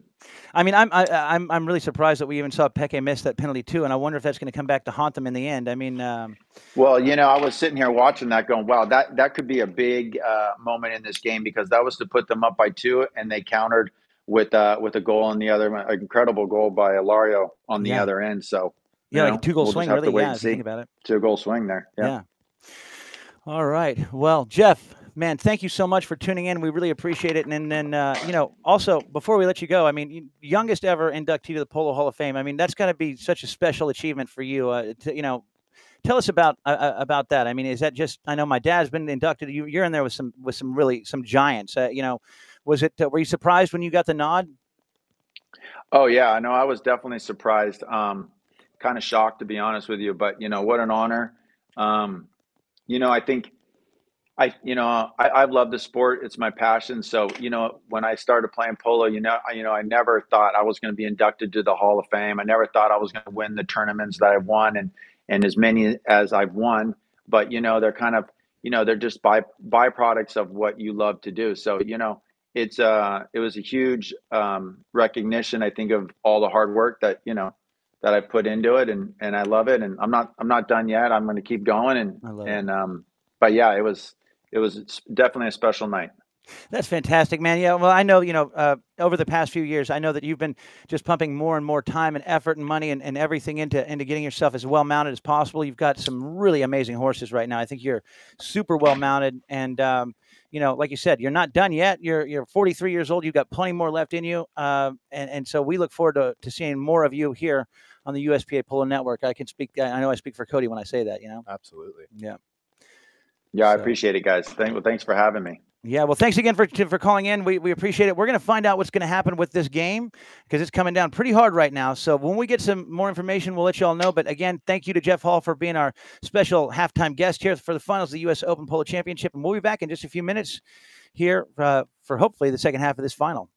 I mean, I'm I, I'm I'm really surprised that we even saw Peke miss that penalty too, and I wonder if that's going to come back to haunt them in the end. I mean, um, Well, you know, I was sitting here watching that, going, "Wow, that that could be a big uh, moment in this game because that was to put them up by two, and they countered with uh, with a goal on the other, an incredible goal by Hilario on the Yeah. other end. So, yeah, you like know, a two goal we'll swing, have to really. wait Yeah, and you think see. about it. Two goal swing there. Yeah. Yeah. All right. Well, Jeff, man, thank you so much for tuning in. We really appreciate it. And then, uh, you know, also before we let you go, I mean, youngest ever inductee to the Polo Hall of Fame. I mean, that's got to be such a special achievement for you. Uh, to, you know, tell us about uh, uh, about that. I mean, is that just? I know my dad's been inducted. You, you're in there with some with some really some giants. Uh, you know, was it? Uh, were you surprised when you got the nod? Oh yeah, I know. I was definitely surprised. Um, kind of shocked to be honest with you, but you know what an honor. Um, you know, I think I, you know, I, I love the sport. It's my passion. So, you know, when I started playing polo, you know, I, you know, I never thought I was going to be inducted to the Hall of Fame. I never thought I was going to win the tournaments that I've won and and as many as I've won. But you know, they're kind of, you know, they're just by byproducts of what you love to do. So, you know, it's uh, it was a huge um, recognition. I think of all the hard work that you know that I put into it, and and I love it. And I'm not I'm not done yet. I'm going to keep going. And love it. and um, but yeah, it was it was definitely a special night. That's fantastic, man. Yeah, well, I know, you know, uh, over the past few years, I know that you've been just pumping more and more time and effort and money and, and everything into into getting yourself as well mounted as possible. You've got some really amazing horses right now. I think you're super well mounted, and um, you know, like you said, you're not done yet. You're you're 43 years old. You've got plenty more left in you, uh, and and so we look forward to, to seeing more of you here on the USPA Polo Network. I can speak. I know I speak for Cody when I say that. You know. Absolutely. Yeah. Yeah, I appreciate it, guys. Thank well, thanks for having me. Yeah, well, thanks again for for calling in. We, we appreciate it. We're going to find out what's going to happen with this game because it's coming down pretty hard right now. So when we get some more information, we'll let you all know. But again, thank you to Jeff Hall for being our special halftime guest here for the finals of the U.S. Open Polo Championship. And we'll be back in just a few minutes here uh, for hopefully the second half of this final.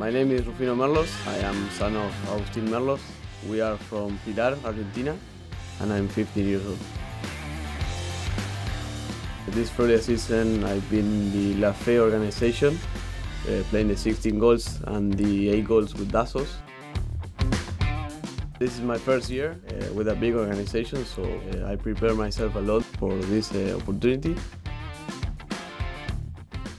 My name is Rufino Merlos. I am son of Agustin Merlos. We are from Pilar, Argentina, and I'm 15 years old. This Florida season, I've been the La Fe organization, uh, playing the 16 goals and the 8 goals with Dasos. This is my first year uh, with a big organization, so uh, I prepare myself a lot for this uh, opportunity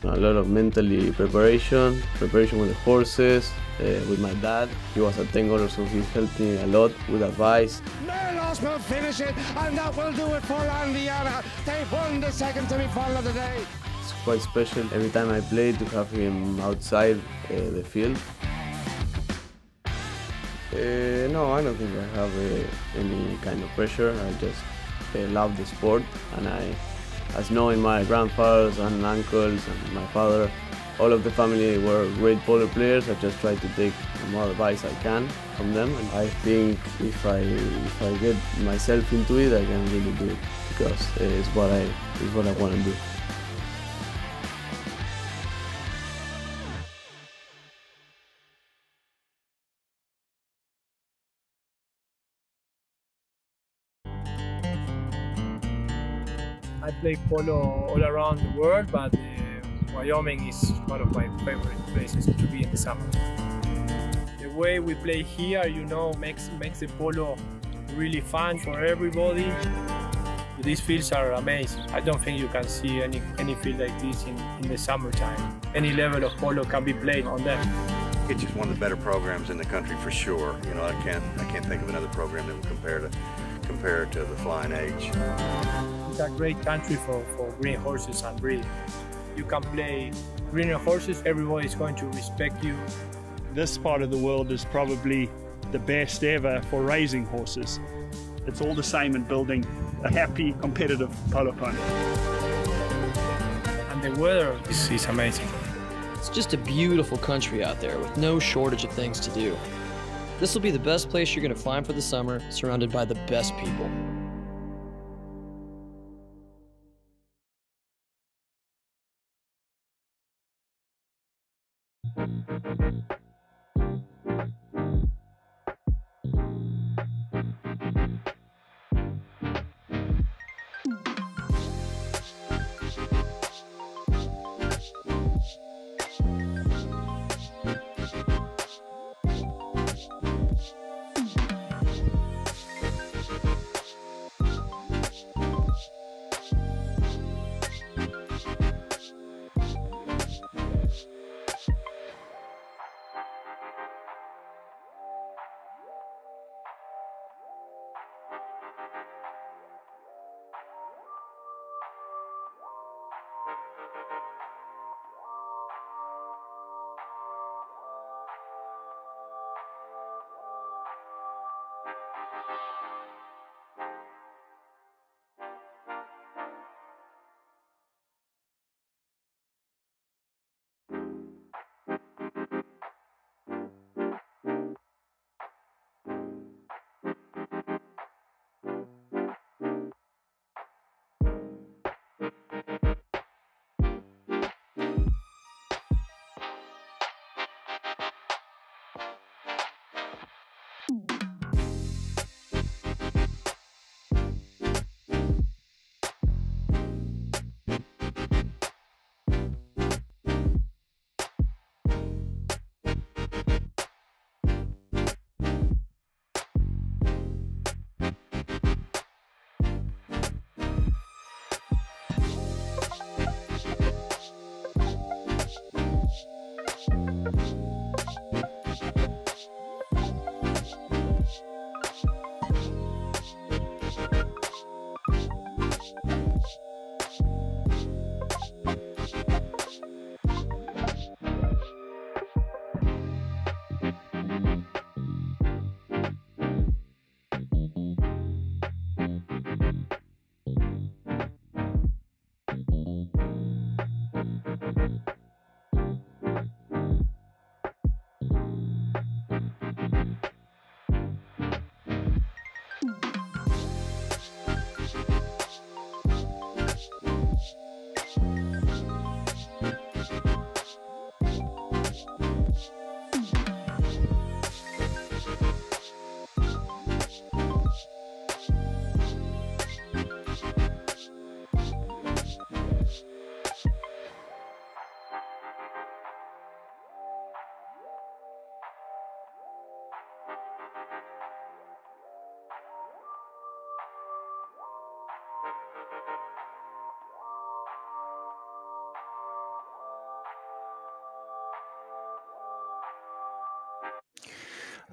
a lot of mentally preparation, preparation with the horses, uh, with my dad. He was a 10 goaler, so he helped me a lot with advice. Merlos will finish it, and that will do it for Andiana. They've won the second semi-final of the day. It's quite special every time I play to have him outside uh, the field. Uh, no, I don't think I have uh, any kind of pressure. I just uh, love the sport, and I as knowing my grandfathers and uncles and my father, all of the family were great polo players. I just try to take the more advice I can from them, and I think if I if I get myself into it, I can really do it because uh, it's what I it's what I want to do. I play polo all around the world, but uh, Wyoming is one of my favorite places to be in the summer. The way we play here, you know, makes makes the polo really fun for everybody. These fields are amazing. I don't think you can see any any field like this in, in the summertime. Any level of polo can be played on them. It's just one of the better programs in the country for sure. You know, I can't I can't think of another program that would compare to compare to the Flying H. It's a great country for, for green horses and breeding. You can play greener horses, everybody's going to respect you. This part of the world is probably the best ever for raising horses. It's all the same in building a happy, competitive polo pony. And the weather is, is amazing. It's just a beautiful country out there with no shortage of things to do. This will be the best place you're going to find for the summer, surrounded by the best people.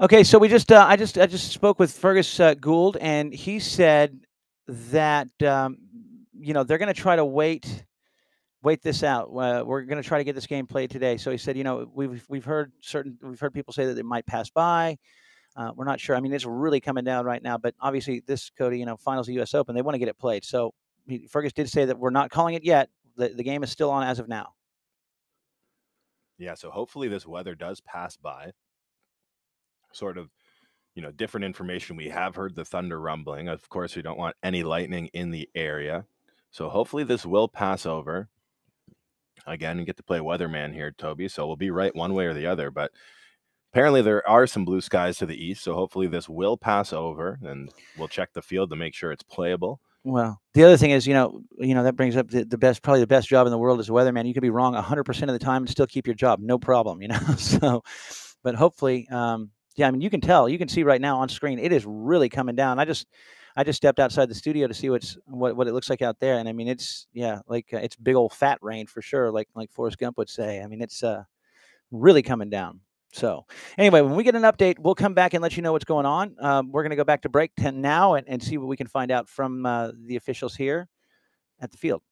Okay, so we just uh, I just I just spoke with Fergus uh, Gould, and he said that um, you know they're going to try to wait wait this out. Uh, we're going to try to get this game played today. So he said, you know, we've we've heard certain we've heard people say that it might pass by. Uh, we're not sure. I mean, it's really coming down right now, but obviously this Cody, you know, finals the U.S. Open, they want to get it played. So he, Fergus did say that we're not calling it yet. The the game is still on as of now. Yeah, so hopefully this weather does pass by. Sort of, you know, different information. We have heard the thunder rumbling. Of course, we don't want any lightning in the area. So hopefully this will pass over. Again, you get to play weatherman here, Toby. So we'll be right one way or the other. But apparently there are some blue skies to the east. So hopefully this will pass over and we'll check the field to make sure it's playable. Well, the other thing is, you know, you know that brings up the, the best, probably the best job in the world is a weatherman. You could be wrong 100% of the time and still keep your job, no problem, you [laughs] know. so, but hopefully, um, yeah, I mean, you can tell, you can see right now on screen, it is really coming down. I just, I just stepped outside the studio to see what's what, what it looks like out there, and I mean, it's yeah, like uh, it's big old fat rain for sure, like like Forrest Gump would say. I mean, it's uh, really coming down. So anyway, when we get an update, we'll come back and let you know what's going on. Um, we're going to go back to break 10 now and, and see what we can find out from uh, the officials here at the field.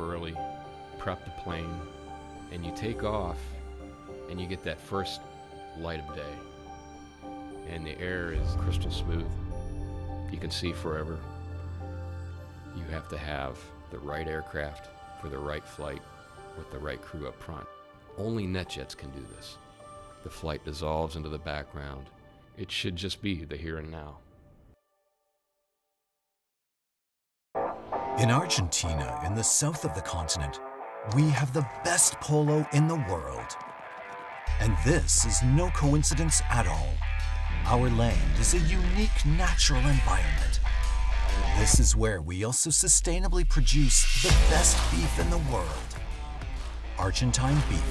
Early, prep the plane, and you take off, and you get that first light of day. And the air is crystal smooth. You can see forever. You have to have the right aircraft for the right flight with the right crew up front. Only NetJets can do this. The flight dissolves into the background. It should just be the here and now. In Argentina, in the south of the continent, we have the best polo in the world. And this is no coincidence at all. Our land is a unique natural environment. This is where we also sustainably produce the best beef in the world. Argentine beef.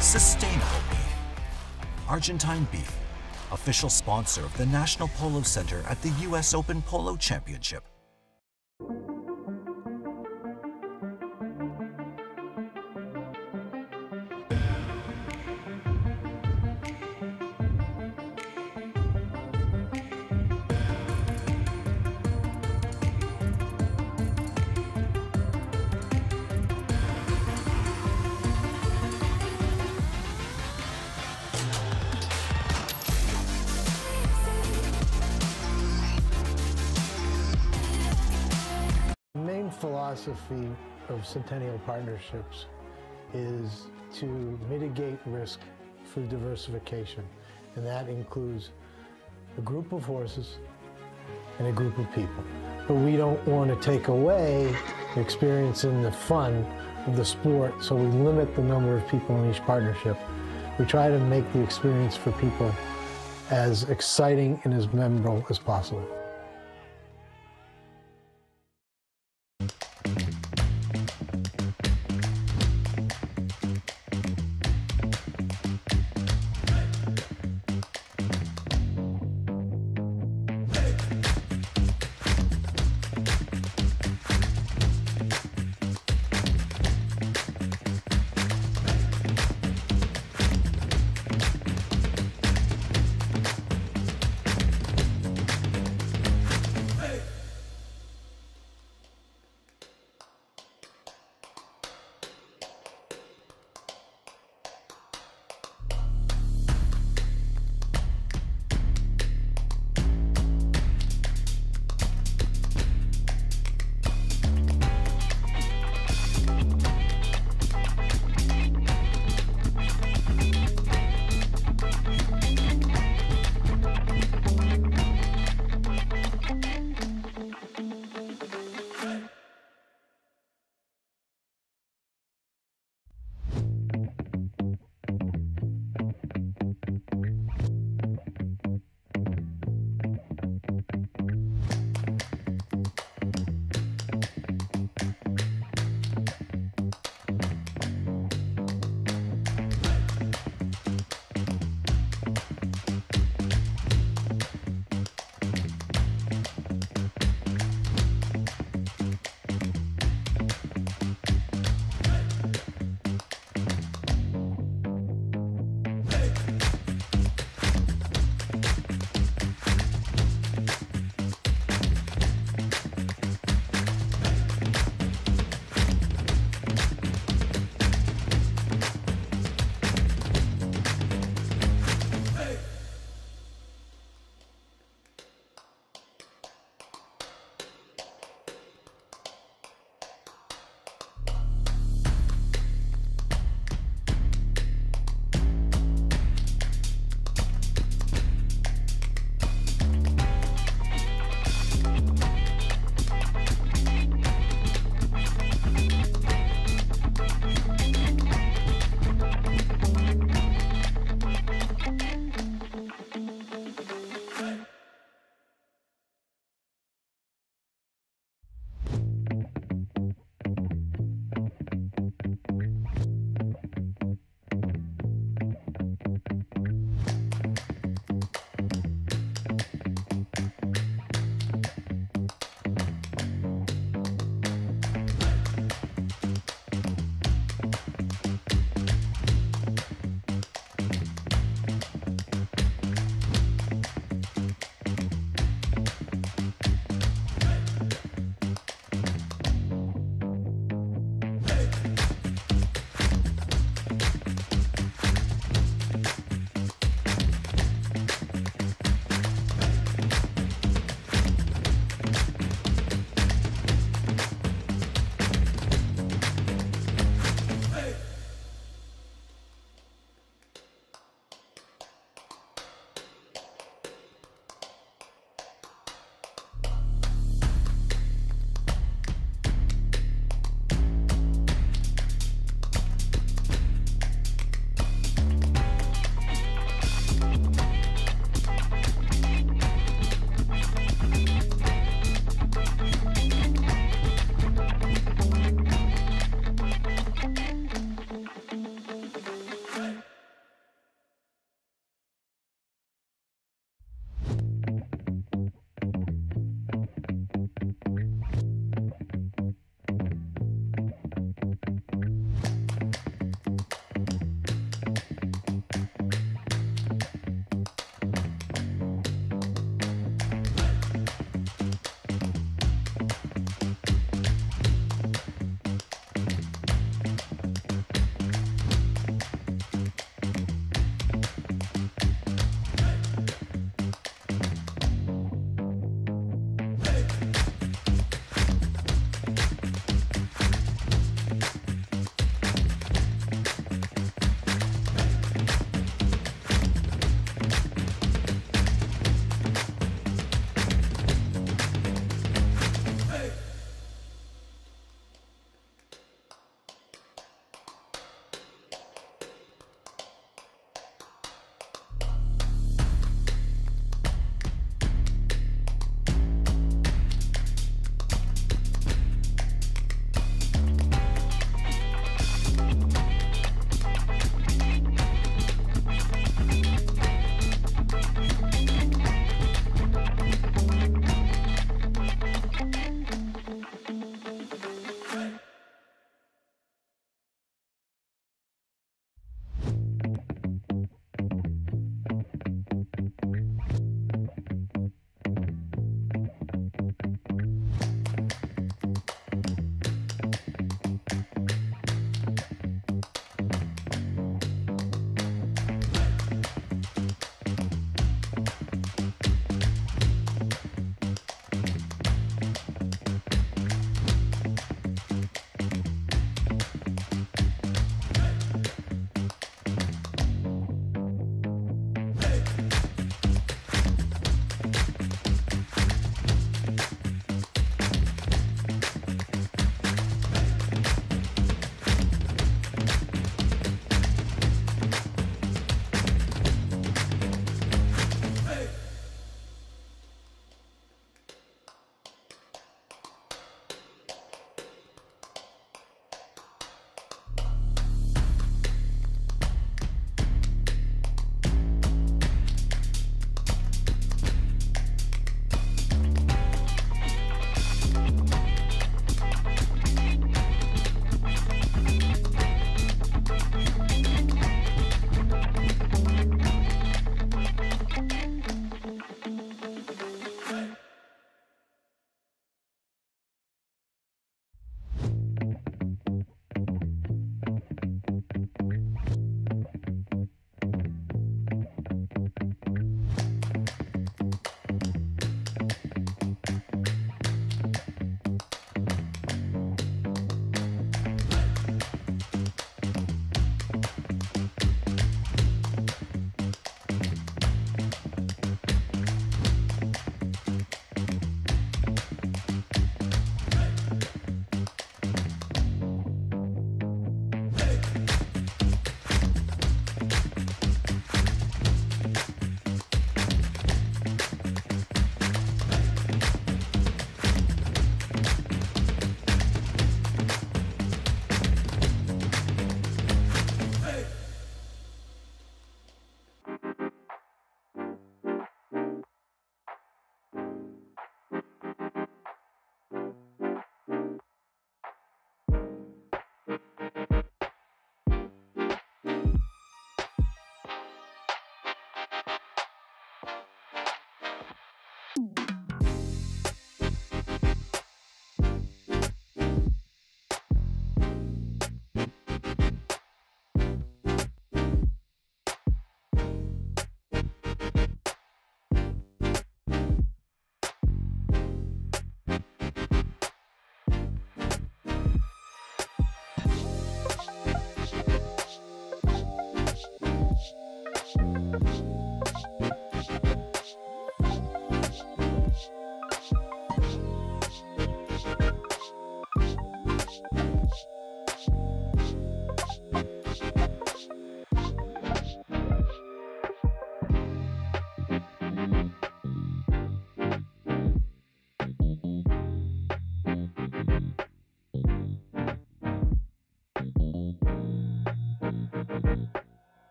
Sustainable beef. Argentine beef, official sponsor of the National Polo Center at the U.S. Open Polo Championship. Philosophy of Centennial Partnerships is to mitigate risk through diversification, and that includes a group of horses and a group of people. But we don't want to take away the experience and the fun of the sport, so we limit the number of people in each partnership. We try to make the experience for people as exciting and as memorable as possible.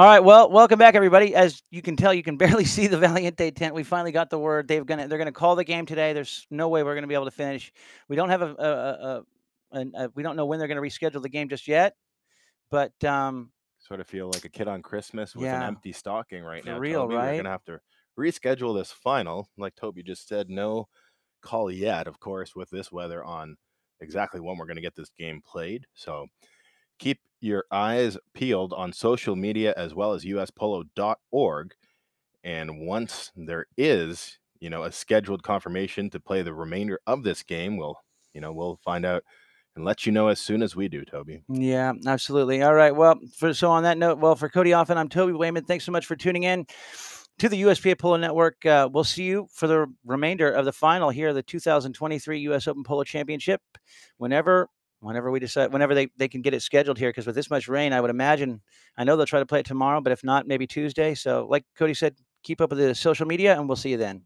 All right, well, welcome back, everybody. As you can tell, you can [laughs] barely see the Valiente tent. We finally got the word they've gonna they're gonna call the game today. There's no way we're gonna be able to finish. We don't have a, a, a, a, a we don't know when they're gonna reschedule the game just yet, but um, Sort of feel like a kid on Christmas with an empty stocking right now. For now. real, Toby. right? We're gonna have to reschedule this final, like Toby just said. No call yet, of course, with this weather on exactly when we're gonna get this game played. So keep your eyes peeled on social media as well as uspolo.org. And once there is, you know, a scheduled confirmation to play the remainder of this game, we'll, you know, we'll find out and let you know as soon as we do, Toby. Yeah, absolutely. All right. Well, for so on that note, well, for Cody Offen, I'm Toby Wayman. Thanks so much for tuning in to the USPA Polo Network. Uh, we'll see you for the remainder of the final here, the 2023 U.S. Open Polo Championship, whenever. Whenever we decide, whenever they, they can get it scheduled here, because with this much rain, I would imagine, I know they'll try to play it tomorrow, but if not, maybe Tuesday. So, like Cody said, keep up with the social media, and we'll see you then.